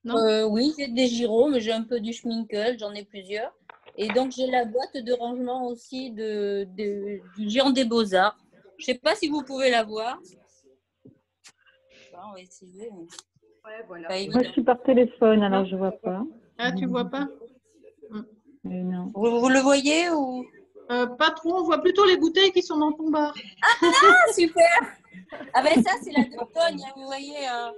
Non? Euh, oui, j'ai des gyros, mais j'ai un peu du schminkel, j'en ai plusieurs. Et donc, j'ai la boîte de rangement aussi de, de- du géant des beaux-arts. Je ne sais pas si vous pouvez la voir. Bon, on va essayer. mais Ouais, voilà. pas Moi, je suis par téléphone, alors je vois pas. Ah, tu vois pas Mais non. Vous, vous le voyez ou? Euh, Pas trop, on voit plutôt les bouteilles qui sont dans ton bar. Ah, super Ah ben ça, c'est la d'automne, hein, vous voyez. euh.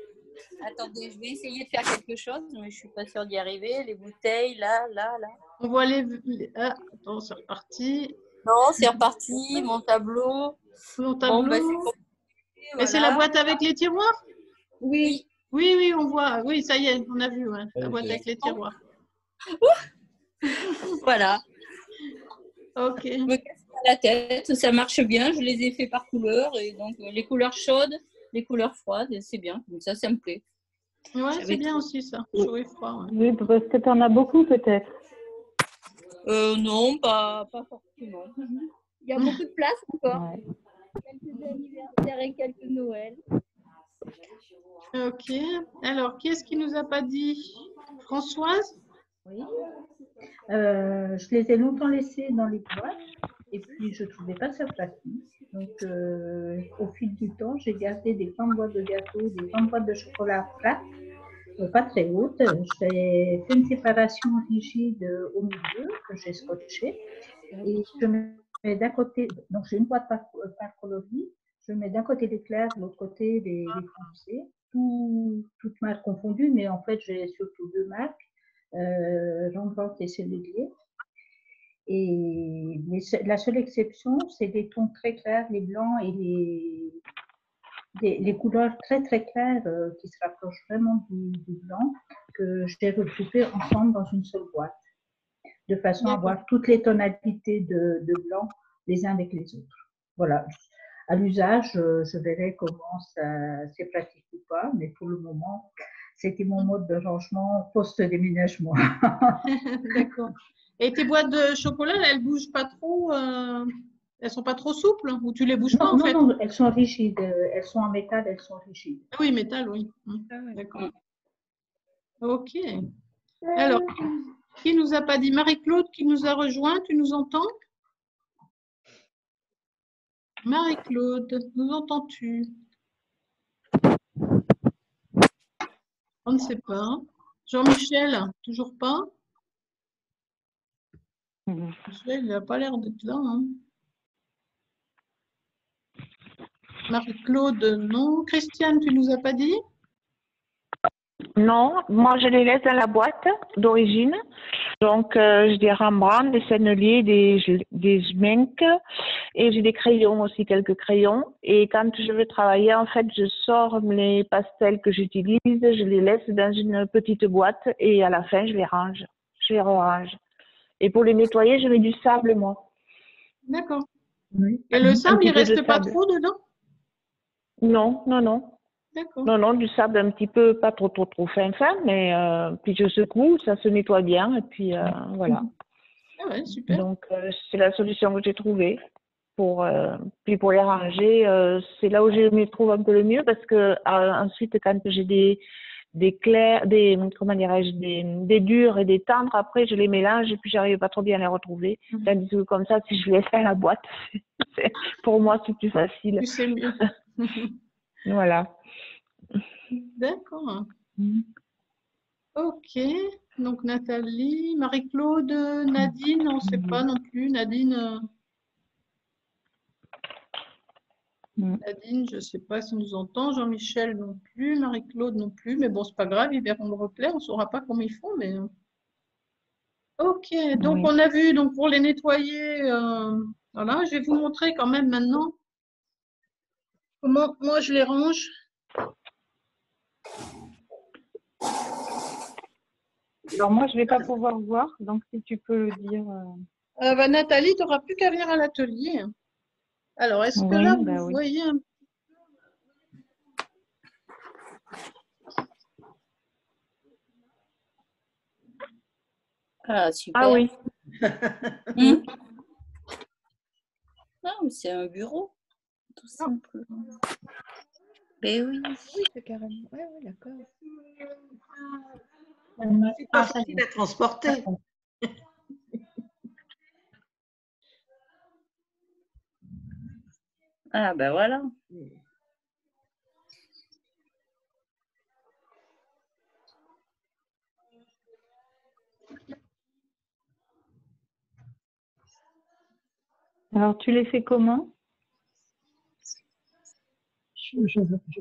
Attendez, je vais essayer de faire quelque chose, mais je suis pas sûre d'y arriver. Les bouteilles, là, là, là. On voit les. les- Ah, attends, c'est reparti. Non, c'est reparti, mon tableau. Mon Bon, tableau. bah, c'est la boîte avec les tiroirs? Oui. Oui, oui, on voit. Oui, ça y est, on a vu. ouais, La boîte avec les tiroirs. Voilà. Ok. Je me casse pas la tête, ça marche bien. Je les ai fait par couleur. Et donc, euh, les couleurs chaudes, les couleurs froides, c'est bien. Donc, ça, ça me plaît. Ouais, c'est bien aussi ça. Chaud et froid. ouais. Oui, parce que tu en as beaucoup, peut-être. Euh, non, pas, pas forcément. Il y a beaucoup de place encore. Ouais. Quelques anniversaires et quelques Noëls. Ok. Alors, qui est-ce qui nous a pas dit? Françoise? Oui. Euh, je les ai longtemps laissés dans les boîtes et puis je ne trouvais pas ça pratique. Donc, euh, au fil du temps, j'ai gardé des grandes boîtes de gâteaux, des grandes boîtes de chocolat plate, euh, pas très hautes. J'ai fait une séparation rigide au milieu que j'ai scotché et je mets d'un côté, donc j'ai une boîte par, par coloris, je mets d'un côté des clairs, de l'autre côté des, des foncés, tout, toutes marques confondues, mais en fait j'ai surtout deux marques euh, Rembrandt et Cellulier. Et les la seule exception, c'est des tons très clairs, les blancs et les, des- les couleurs très très claires euh, qui se rapprochent vraiment du, du blanc, que j'ai regroupées ensemble dans une seule boîte, de façon à avoir toutes les tonalités de, de blanc les uns avec les autres. Voilà. À l'usage, euh, je verrai comment ça- c'est pratique ou pas, mais pour le moment, c'était mon mode de rangement post-déménagement. D'accord. Et tes boîtes de chocolat, elles bougent pas trop euh, Elles sont pas trop souples Ou tu les bouges pas Non, en non, fait? non, elles sont rigides. euh, Elles sont en métal, elles sont rigides. Ah Oui, métal, oui. Hum, D'accord. Ok. Alors, qui nous a pas dit Marie-Claude qui nous a rejoint Tu nous entends? Marie-Claude, nous entends-tu? On ne sait pas. Jean-Michel, toujours pas? Michel, il n'a pas l'air d'être là. hein. Marie-Claude, non. Christiane, tu nous as pas dit? Non, moi je les laisse dans la boîte d'origine. Donc, euh, j'ai des Rembrandt, des Sennelier, des, des Schmenck et j'ai des crayons aussi, quelques crayons. Et quand je veux travailler, en fait, je sors les pastels que j'utilise, je les laisse dans une petite boîte et à la fin, je les range. Je les range. Et pour les nettoyer, je mets du sable, moi. D'accord. Oui. Et le sable, il reste pas sable. trop dedans? Non, non, non. Non, non, du sable un petit peu, pas trop, trop, trop fin, fin, mais euh, puis je secoue, ça se nettoie bien, et puis euh, voilà. Ah ouais, super. Donc, euh, c'est la solution que j'ai trouvée. Pour, puis pour les ranger, c'est là où je m'y trouve un peu le mieux parce que ensuite, quand j'ai des, des clairs, des, comment dirais-je, des, des durs et des tendres, après, je les mélange et puis j'arrive pas trop bien à les retrouver. Tandis que comme ça, si je les fais à la boîte, pour moi, c'est plus facile. Plus c'est mieux. Voilà. D'accord. Ok. Donc Nathalie, Marie-Claude, Nadine, on ne sait pas non plus. Nadine, euh, Mm. Nadine, je ne sais pas si nous entend. Jean-Michel non plus. Marie-Claude non plus. Mais bon, c'est pas grave, ils verront le replay. On ne saura pas comment ils font. Mais... euh. Ok. Donc Oui. on a vu donc pour les nettoyer. euh, Voilà. Je vais vous montrer quand même maintenant comment moi je les range? Alors moi, je vais pas pouvoir voir, donc si tu peux le dire. euh, Euh, bah, Nathalie, tu n'auras plus qu'à venir à l'atelier. Alors, est-ce que là, bah vous oui. voyez un Ah, super. Ah oui. Non, mais c'est un bureau, tout simplement. Ben oui. Oui, c'est carrément. Oui, oui, d'accord. C'est pas facile à transporter. Ah, ben voilà. Alors, tu les fais comment? Je- je- je-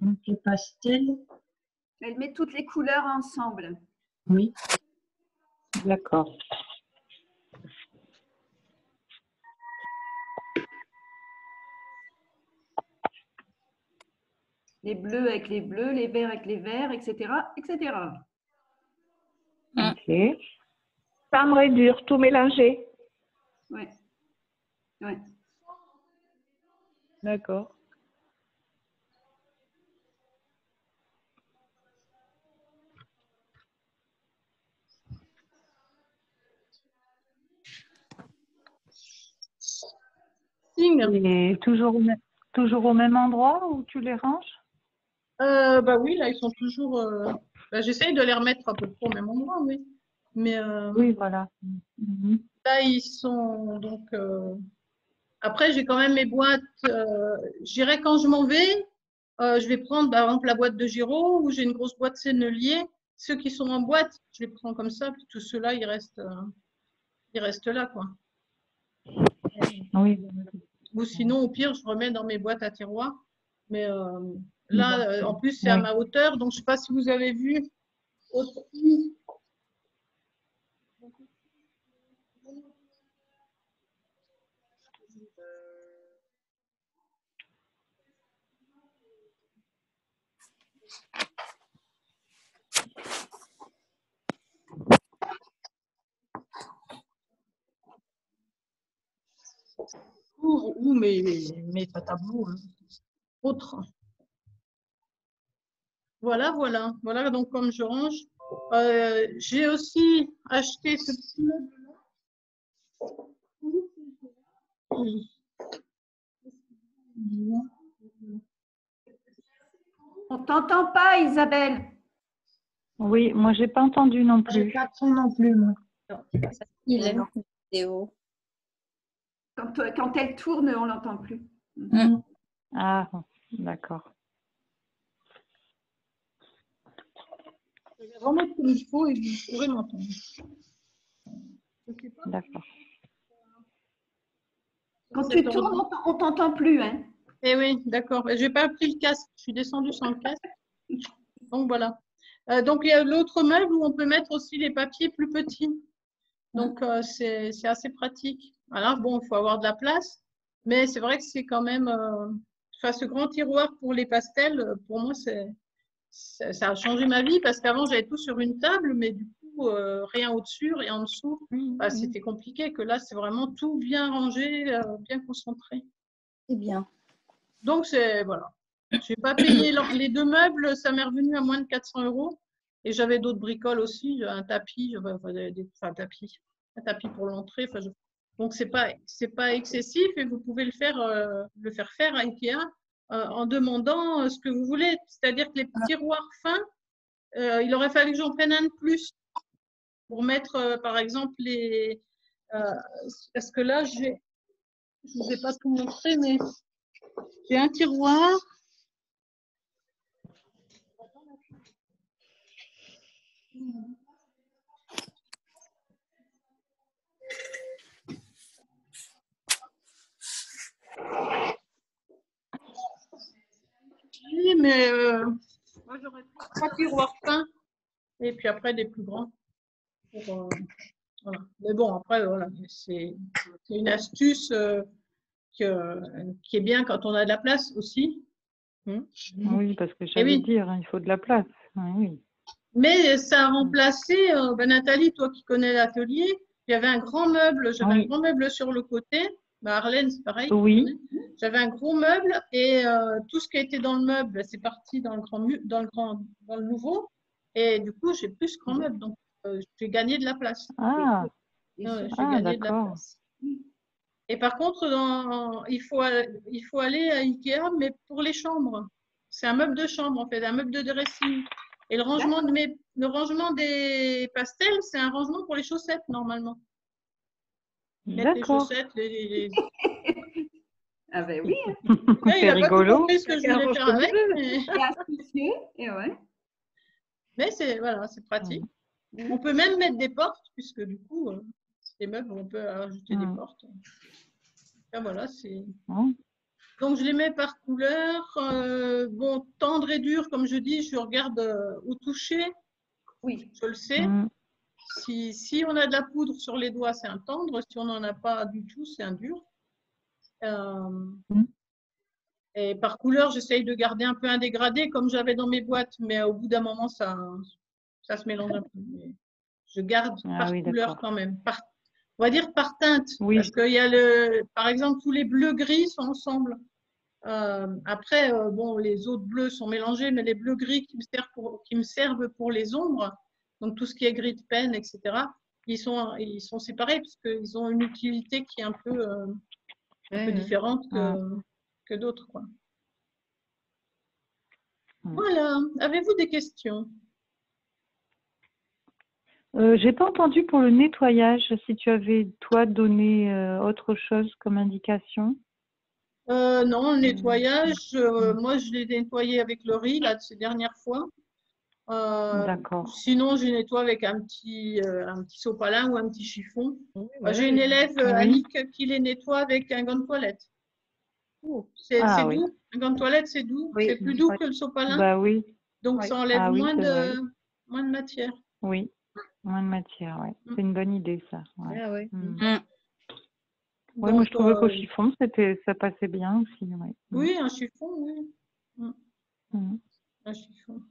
Donc, les pastels, Elle met toutes les couleurs ensemble. oui. D'accord. Les bleus avec les bleus, les verts avec les verts, etc. etc. Ok. Tendre et dur, tout mélangé. Ouais. Ouais. D'accord. Et toujours au, même, toujours au même endroit où tu les ranges? Euh, bah oui, là, ils sont toujours. euh, bah, J'essaye de les remettre à peu près au même endroit, oui. Mais euh, Oui, voilà. Mhm. là, ils sont donc. euh, Après, j'ai quand même mes boîtes. Euh... J'irai quand je m'en vais. euh, je vais prendre, par exemple, la boîte de Giraud ou j'ai une grosse boîte Sennelier. Ceux qui sont en boîte, je les prends comme ça. Puis tous ceux-là, ils restent, ils restent là, quoi. Oui. Ou sinon, au pire, je remets dans mes boîtes à tiroirs. Mais là, euh, en plus, c'est à ma hauteur. Donc, je ne sais pas si vous avez vu. Ou, ou mes, mes, mes tableaux hein, autres. Voilà, voilà. Voilà donc comme je range. Euh, J'ai aussi acheté ce petit meuble-là. On t'entend pas, Isabelle. Oui, moi, j'ai pas entendu non plus. pas de son non plus, moi. Il est vidéo. Quand, quand elle tourne, on l'entend plus. Ah, d'accord. Je vais remettre comme il faut et vous pourrez m'entendre. D'accord. Quand tu tournes, on t'entend plus. Hein. Eh oui, d'accord. Je n'ai pas pris le casque. Je suis descendue sans le casque. Donc voilà. Euh, donc il y a l'autre meuble où on peut mettre aussi les papiers plus petits. Donc euh, c'est assez pratique. Alors bon, il faut avoir de la place, mais c'est vrai que c'est quand même. Euh, enfin, ce grand tiroir pour les pastels, pour moi, c'est ça a changé ma vie parce qu'avant j'avais tout sur une table, mais du coup rien au-dessus, rien en dessous. C'était compliqué. Que là, c'est vraiment tout bien rangé, bien concentré. C'est bien. Donc c'est voilà. Je n'ai pas payé les deux meubles, ça m'est revenu à moins de 400 euros. Et j'avais d'autres bricoles aussi, un tapis, enfin, un tapis, un tapis pour l'entrée. Enfin, Donc c'est pas c'est pas excessif et vous pouvez le faire euh, le faire faire à Ikea euh, en demandant euh, ce que vous voulez. C'est-à-dire que les tiroirs fins, il aurait fallu que j'en prenne un de plus pour mettre par exemple les. parce que là je je vous ai pas tout montré mais j'ai un tiroir Mais euh, moi j'aurais trois tiroirs fins et puis après des plus grands. Euh, mais bon, après, voilà, c'est une astuce euh, que, qui est bien quand on a de la place aussi. Hmm. Oui, parce que j'allais oui. dire, hein, il faut de la place. Oui. Mais ça a remplacé, ben Nathalie, toi qui connais l'atelier, il y avait un grand meuble, j'avais un grand meuble sur le côté. Ben Arlène, c'est pareil. Oui. J'avais un gros meuble et euh, tout ce qui était dans le meuble, c'est parti dans le grand, dans le grand, dans le nouveau. Et du coup, j'ai plus ce grand meuble, donc euh, j'ai gagné de la place. Ah. j'ai ah, gagné de la place. Et par contre, dans, il, faut, il faut aller à Ikea, mais pour les chambres. C'est un meuble de chambre, en fait, un meuble de dressing. Et le rangement, de mes, le rangement des pastels, c'est un rangement pour les chaussettes, normalement. Les chaussettes, les, Ah ben oui. c'est rigolo. ce que je voulais faire avec. Mais, astucieux, et ouais. mais c'est voilà, c'est pratique. On peut même mettre des portes, puisque du coup, euh, les meubles, on peut ajouter des portes. Et voilà, c'est. Donc, je les mets par couleur. Euh, bon, tendre et dur, comme je dis, je regarde euh, au toucher. Oui, je le sais. Si, si, on a de la poudre sur les doigts, c'est un tendre. Si on n'en a pas du tout, c'est un dur. Euh, et par couleur, j'essaye de garder un peu un dégradé comme j'avais dans mes boîtes, mais au bout d'un moment, ça, ça se mélange un peu. je garde ah par couleur quand même. Par, on va dire par teinte. Parce qu'il y a le, par exemple, tous les bleus gris sont ensemble. Euh, après, euh, bon, les autres bleus sont mélangés, mais les bleus gris qui me servent pour, qui me servent pour les ombres, donc tout ce qui est gris de peine, etc., ils sont, ils sont séparés parce qu'ils ont une utilité qui est un peu, euh, un peu différente que, Ah. que d'autres. quoi. Voilà. Avez-vous des questions? Euh, J'ai pas entendu pour le nettoyage si tu avais toi donné euh, autre chose comme indication. Euh, non, le nettoyage, moi je l'ai nettoyé avec le riz là, de ces dernières fois. Euh, D'accord. Sinon, je nettoie avec un petit, euh, un petit sopalin ou un petit chiffon. J'ai une élève, euh, Oui. Annick, qui les nettoie avec un gant de toilette. C'est Ah c'est oui. doux. Un gant de toilette, c'est doux. Oui. C'est plus doux que le sopalin. Bah oui, donc, ça enlève Ah oui, moins, de, moins de matière. oui. Moins de matière, ouais. C'est une bonne idée ça. Ouais. Ah ouais. Mm. Mm. Ouais, moi je trouvais qu'au chiffon, ça passait bien aussi. Ouais. Mm. Oui, un chiffon, oui. Mm. Un chiffon.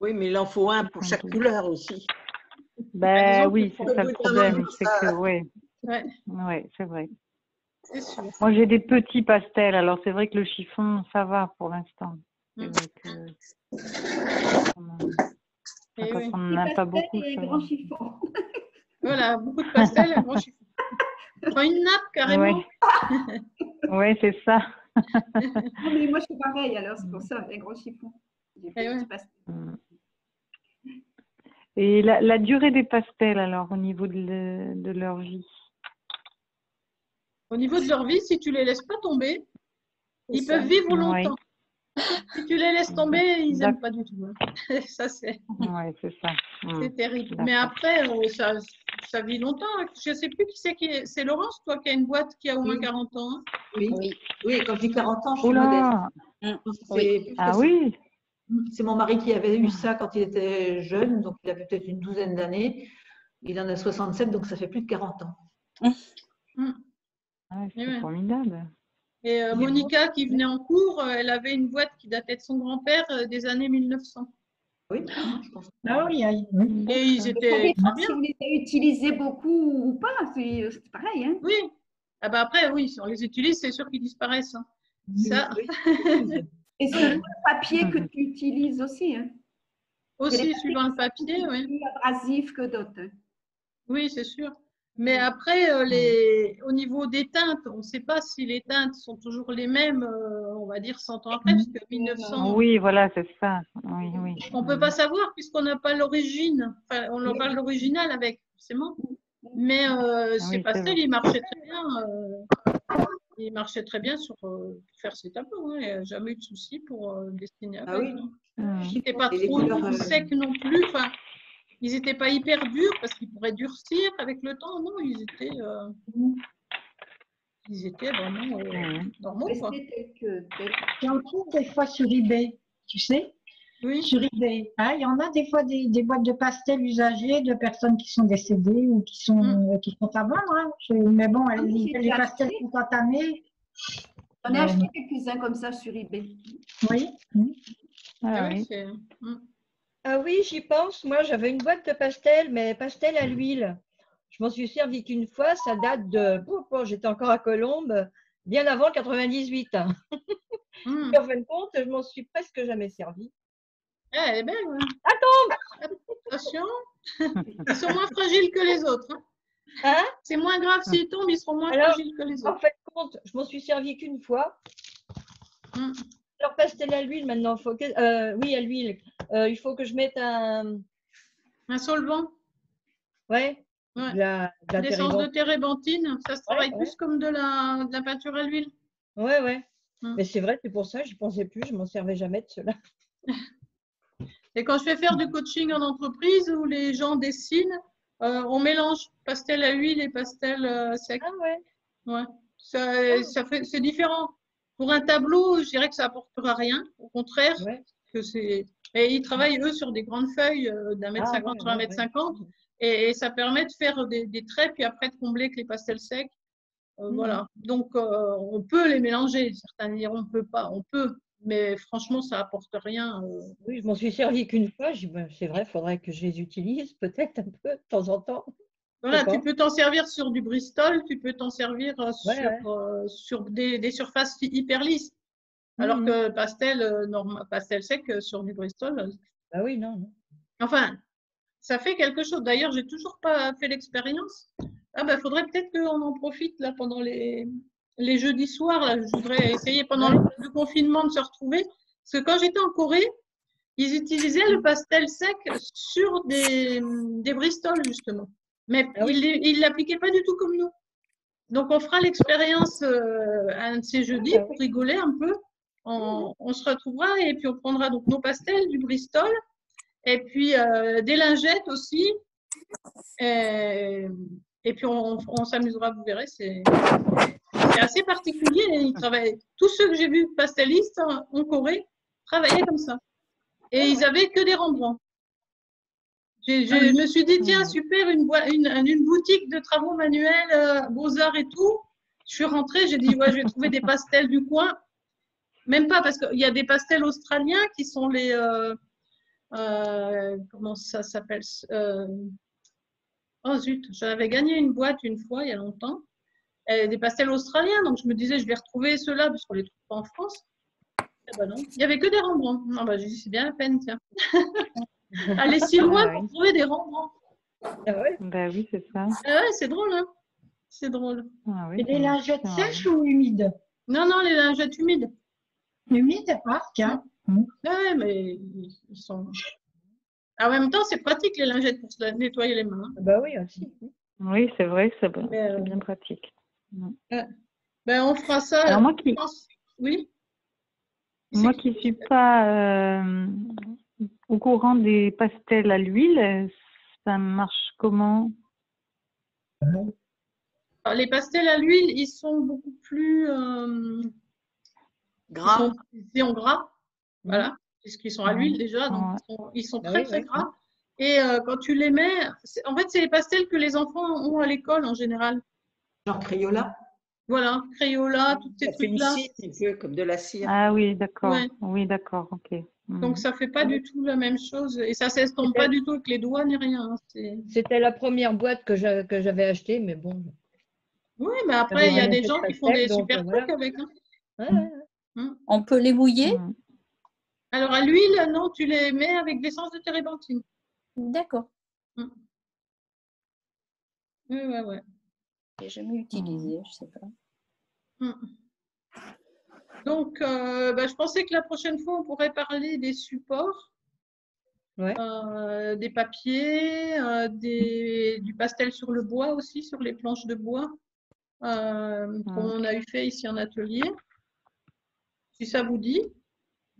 Oui, mais il en faut un pour chaque couleur aussi. Ben oui, c'est ça le problème, c'est que ouais, Ouais, ouais, c'est vrai. sûr. Moi j'ai des petits pastels, alors c'est vrai que le chiffon, ça va pour l'instant. Mm. oui. on n'en a pas beaucoup, et grand chiffon. Voilà, beaucoup de pastels, un grand chiffon. Enfin, une nappe carrément. Ouais c'est ça. Non, mais moi, je suis pareil, alors c'est pour ça, les grands chiffons. Eh ouais. Mm. Et la, la durée des pastels, alors, au niveau de, le- de leur vie? Au niveau de leur vie, si tu les laisses pas tomber, ils peuvent vivre Ouais. longtemps. Si tu les laisses tomber, ils n'aiment pas du tout. hein. ça, c'est Ouais, c'est ça. Hmm. c'est terrible. Mais après, euh, ça, ça vit longtemps. hein. Je ne sais plus qui c'est qui est. C'est Laurence, toi, qui a une boîte qui a au moins Oui. 40 ans. hein. Oui. oui, quand je dis 40 ans, je suis modeste. Oui. plus Ah oui ça. C'est mon mari qui avait eu ça quand il était jeune, donc il avait peut-être une douzaine d'années. Il en a 67, donc ça fait plus de 40 ans. Mm. Ah, Oui, C'est oui. formidable. Et euh, Monica, qui venait en cours, euh, elle avait une boîte qui datait de son grand-père euh, des années 1900. Oui, je pense. Ah oui, oui. Et ils étaient bien. si vous les avez utilisés beaucoup ou pas, c'est pareil. Hein. Oui. Ah bah après, oui, si on les utilise, c'est sûr qu'ils disparaissent. hein. Ça, Et c'est le papier que tu utilises aussi. Hein. aussi, suivant le papier, oui. Plus abrasif que d'autres. Oui, c'est sûr. Mais après, euh, les... au niveau des teintes, on ne sait pas si les teintes sont toujours les mêmes, euh, on va dire 100 ans après, puisque 1900, Oui, voilà, c'est ça. Oui, oui. on ne peut pas savoir puisqu'on n'a pas l'origine. Enfin, on n'a pas l'original avec, forcément. Mais euh, Ah ces oui, c'est pastels, vrai. ils marchaient très bien. euh, ils marchaient très bien sur, euh, pour faire ces tableaux. hein. Il n'y a jamais eu de souci pour euh, dessiner avec. Ah oui. hein. Hmm. Ils n'étaient pas trop couleurs, euh, secs non plus. Enfin, ils n'étaient pas hyper durs parce qu'ils pourraient durcir avec le temps. Non, ils étaient, euh, ils étaient vraiment euh, Hmm. normaux. Quoi. Tel que tel. Trouve des fois sur eBay, tu sais, Oui, sur eBay. hein, il y en a des fois des, des boîtes de pastels usagées de personnes qui sont décédées ou qui sont, Mm. euh, qui sont à vendre. hein. Je- Mais bon, Ah oui, les, pastels sont entamés. J'en ai Euh, acheté quelques-uns comme ça sur eBay. Oui. Mm. Ah oui. c'est- mm. Ah oui, j'y pense. Moi, j'avais une boîte de pastel, mais pastel à l'huile. Je m'en suis servi qu'une fois. Ça date de. Oh, J'étais encore à Colombes, bien avant le 98. hein. Mm. Et en fin de compte, je m'en suis presque jamais servi. Ah, elle est belle. ouais. Attention, ils sont moins fragiles que les autres. hein. Hein? C'est moins grave s'ils tombent, ils seront moins Alors, fragiles que les En autres. de compte, je m'en suis servi qu'une fois. Mm. Alors, pastel à l'huile, maintenant, faut que... euh, oui, à l'huile. Euh, il faut que je mette un. Un solvant, Ouais, Ouais. de la, de la l'essence de térébenthine. ça se travaille ouais. plus comme de la, de la peinture à l'huile. Ouais, ouais. Mm. Mais c'est vrai, c'est pour ça, je pensais plus, je m'en servais jamais de cela. Et quand je fais faire du coaching en entreprise où les gens dessinent, euh, on mélange pastel à huile et pastel euh, sec. Ah ouais. Ouais. Ça, ça fait, c'est différent. Pour un tableau, je dirais que ça apportera rien. Au contraire, Ouais. que c'est. Et ils travaillent eux sur des grandes feuilles euh, d'un mètre Ah, cinquante sur un mètre cinquante, et, ça permet de faire des, des traits puis après de combler avec les pastels secs. Euh, Mhm. Voilà. Donc on peut les mélanger. Certains diront on peut pas, on peut, mais franchement ça apporte rien. euh. Oui, je m'en suis servi qu'une fois. Ben, c'est vrai, il faudrait que je les utilise peut-être un peu de temps en temps. Voilà, tu peux t'en servir sur du Bristol, tu peux t'en servir euh, Ouais, sur, ouais. euh, sur des, des surfaces hyper lisses. Alors Mhm. que pastel, euh, norma- pastel sec sur du Bristol, Bah oui, non. non. enfin, ça fait quelque chose. D'ailleurs, j'ai toujours pas fait l'expérience. Ah ben, faudrait peut-être qu'on en profite là pendant les, les jeudis soirs. Là, je voudrais essayer pendant le, confinement de se retrouver. Parce que quand j'étais en Corée, ils utilisaient le pastel sec sur des, des Bristol justement. Mais Ah oui. ils ils l'appliquaient pas du tout comme nous. Donc, on fera l'expérience euh, un de ces jeudis Ah pour rigoler un peu. On, on se retrouvera et puis on prendra donc nos pastels, du Bristol, et puis euh, des lingettes aussi. Et, et puis on, on s'amusera, vous verrez. C'est c'est assez particulier. Ils travaillent, tous ceux que j'ai vus pastelistes en, Corée travaillaient comme ça. Et ils avaient que des Rembrandt. J'ai- Je me suis dit, tiens, super, une, une, une boutique de travaux manuels, euh, beaux-arts et tout. Je suis rentrée, j'ai dit, ouais, je vais trouver des pastels du coin. Même pas, parce qu'il y a des pastels australiens qui sont les. euh, euh, comment ça s'appelle Oh zut, j'avais gagné une boîte une fois, il y a longtemps. Des pastels australiens, donc je me disais, je vais retrouver ceux-là, parce qu'on les trouve pas en France. Eh ben non, il n'y avait que des Rembrandt. Non, bah, j'ai dit, c'est bien la peine, tiens. Aller si loin Ah pour oui. trouver des Rembrandt. Ah ouais. Ben oui, c'est ça. Ah ouais, c'est drôle, hein C'est drôle. Ah oui, Et des c'est- lingettes c'est sèches ou humides? Non, non, les lingettes humides. Humides Ah, tiens. Ouais, mais ils sont. Ah, en même temps, c'est pratique les lingettes pour se nettoyer les mains. Bah oui, aussi. Oui, c'est vrai c'est bon, Mais, euh, c'est bien pratique. Ben, on fera ça. Alors moi qui, je pense- Oui. Moi qui ne suis pas euh, au courant des pastels à l'huile, ça marche comment? Alors, Les pastels à l'huile, ils sont beaucoup plus euh, Gras. Ils sont, sont gras, voilà, puisqu'ils sont à l'huile déjà, donc ils sont, ils sont Ah très très gras. Et euh, quand tu les mets, en fait, c'est les pastels que les enfants ont à l'école en général. Genre Crayola Voilà, Crayola, tous ces Ça fait une trucs-là. comme de la cire. Ah oui, d'accord. Ouais. Oui, d'accord, ok. Hmm. Donc ça fait pas du tout la même chose et ça s'estompe pas du tout avec les doigts ni rien. hein, C'était la première boîte que j'a- que j'avais achetée, mais bon. Oui, mais après, il y a des gens qui font des super voilà. trucs avec. hein. Ouais. On peut les mouiller? Hmm. Alors à l'huile, non, tu les mets avec de l'essence de térébenthine. D'accord. Oui, ouais, ouais. J'ai jamais utilisé, je sais pas. Mm. Donc, euh, bah, je pensais que la prochaine fois, on pourrait parler des supports, Ouais. euh, des papiers, euh, des, du pastel sur le bois aussi, sur les planches de bois, euh, qu'on a eu fait ici en atelier. Si ça vous dit.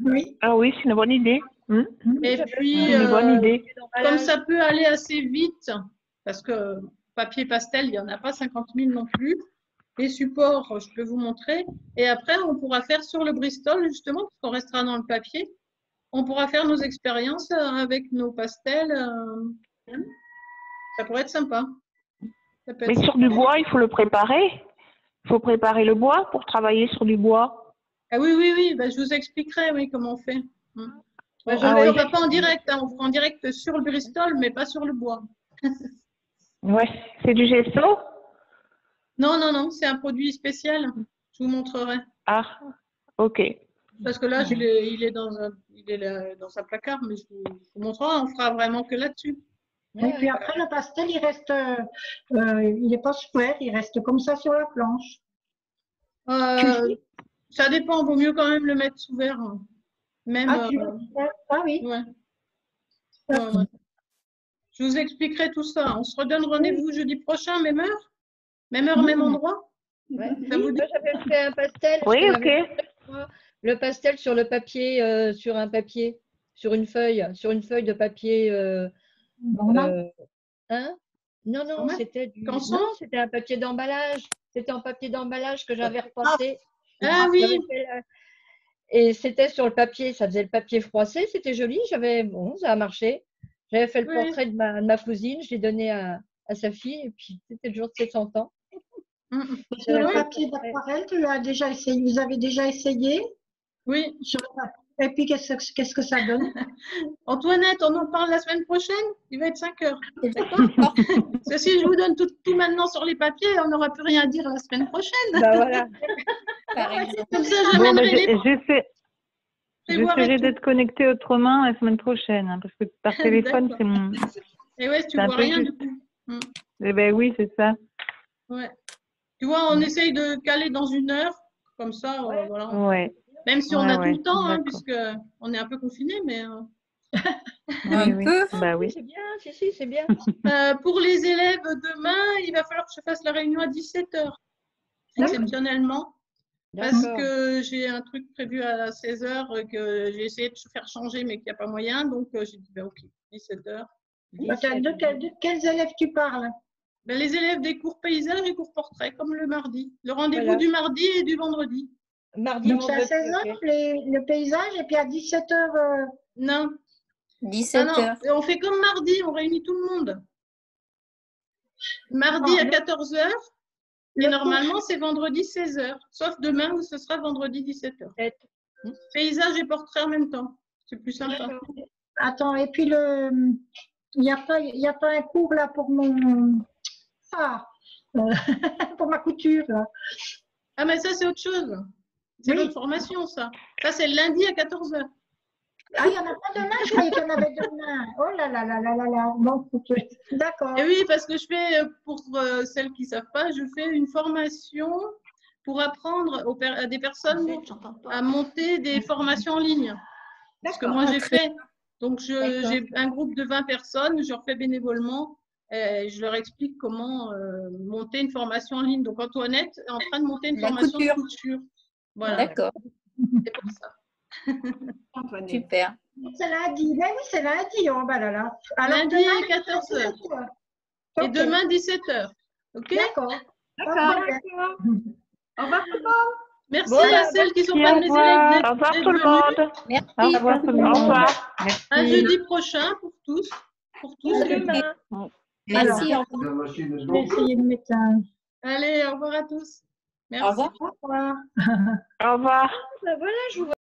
Oui. Ah oui, c'est une bonne idée. Hmm. Et puis, C'est une bonne idée. comme ça peut aller assez vite, parce que papier pastel, il n'y en a pas 50 000 non plus. Les supports, je peux vous montrer. Et après, on pourra faire sur le Bristol, justement, parce qu'on restera dans le papier. On pourra faire nos expériences euh, avec nos pastels. euh, Ça pourrait être sympa. Ça peut Mais sur du bois, il faut le préparer. Il faut préparer le bois pour travailler sur du bois. Ah oui, oui, oui, bah, je vous expliquerai oui, comment on fait. Je Ah ne oui. ferai pas en direct, hein, on fera en direct sur le Bristol, mais pas sur le bois. Ouais, c'est du gesso? Non, non, non, c'est un produit spécial. Je vous montrerai. Ah, ok. Parce que là, je il est, dans un, il est là, dans un placard, mais je vous, je vous montrerai. On fera vraiment que là-dessus. Et puis après, le pastel, il reste, euh, il n'est pas square, il reste comme ça sur la planche. Euh, ça dépend, vaut mieux quand même le mettre sous verre. hein. Même, Ah, tu- euh, ah oui. ouais. Ouais, ouais. Je vous expliquerai tout ça. On se redonne rendez-vous jeudi prochain, même heure? Même heure, même endroit? Ouais. Ça vous dit? Moi, j'avais fait un pastel. Oui, ok. Le pastel sur le papier, euh, sur un papier, sur une feuille, sur une feuille de papier. euh, euh, hein? Non, non, c'était du. C'était un papier d'emballage. C'était un papier d'emballage que j'avais repassé. Ah oui. Fait la- Et c'était sur le papier, ça faisait le papier froissé, c'était joli. J'avais bon, ça a marché. J'avais fait le Oui. portrait de ma, de ma cousine, je l'ai donné à, à sa fille, et puis c'était le jour de ses 100 ans. Mm, Sur le papier d'aquarelle, tu as déjà essayé, vous avez déjà essayé Oui. Sur Et puis, qu'est-ce que- qu'est-ce que ça donne Antoinette, on en parle la semaine prochaine? Il va être 5 heures. D'accord Parce que si je vous donne tout, tout maintenant sur les papiers, on n'aura plus rien à dire la semaine prochaine. Bah voilà. Par exemple. Comme ça, Bon, j'amènerai ben, les j'ai- j'essaierai d'être connectée autrement la semaine prochaine, hein, parce que par téléphone, c'est mon. Et ouais, tu vois rien du coup. Mm. Eh ben oui, c'est ça. Ouais. Tu vois, on essaye de caler dans une heure, comme ça, euh, voilà. Ouais. Même si on Ouais, a tout le temps, hein, puisque on est un peu confiné, mais euh, Un Oui, oui. peu. Bah oui. C'est bien, si, si, c'est bien. euh, pour les élèves demain, il va falloir que je fasse la réunion à 17h, exceptionnellement. Parce que j'ai un truc prévu à 16h que j'ai essayé de faire changer, mais qu'il n'y a pas moyen. Donc, euh, j'ai dit, ben, OK, 17h. Attends, de, quel- de quels élèves tu parles? Ben, les élèves des cours paysages et cours portraits, comme le mardi. Le rendez-vous Voilà. du mardi et du vendredi. Mardi, Donc, c'est à vendredi, 16h ok. le paysage, et puis à 17h. Non, 17 Ah on fait comme mardi, on réunit tout le monde. Mardi Ah, à le- 14h et le normalement c'est vendredi 16h, sauf demain où ce sera vendredi 17h. Peut-être. Paysage et portrait en même temps, c'est plus sympa. Attends, et puis le. Il n'y a, pas- il y a pas un cours là pour mon. Ah euh, Pour ma couture là. Ah mais ça c'est autre chose, c'est Oui. l'autre formation ça. Ça c'est le lundi à 14h. Ah, il n'y en a pas demain, je croyais qu'il y en avait demain. Oh là là là là là là. Bon, ok. D'accord. Et oui, parce que je fais, euh, pour euh, celles qui ne savent pas, je fais une formation pour apprendre aux per- à des personnes à monter des formations en ligne. Parce que moi, j'ai fait. Donc, j'ai un groupe de 20 personnes, je leur fais bénévolement. Et je leur explique comment euh, monter une formation en ligne. Donc, Antoinette est en train de monter une La formation couture. de couture. Voilà, D'accord. c'est pour ça. Super. C'est lundi. Mais oui, c'est lundi. Oh, bah là là. Alors, Lundi, demain, 14 heures. 17 heures. Et Ok. demain, 17h. OK D'accord. D'accord. Au revoir tout le monde. Merci à celles qui sont Merci, pas au mes revoir. élèves Au revoir tout le venues. monde. Merci. Au revoir tout le monde. Au revoir. À jeudi prochain pour tous. Pour tous. demain. Merci. au revoir. Je vais essayer de mettre un. Allez, au revoir à tous. Merci. Au revoir. Au revoir. Au revoir. Ben voilà, je vous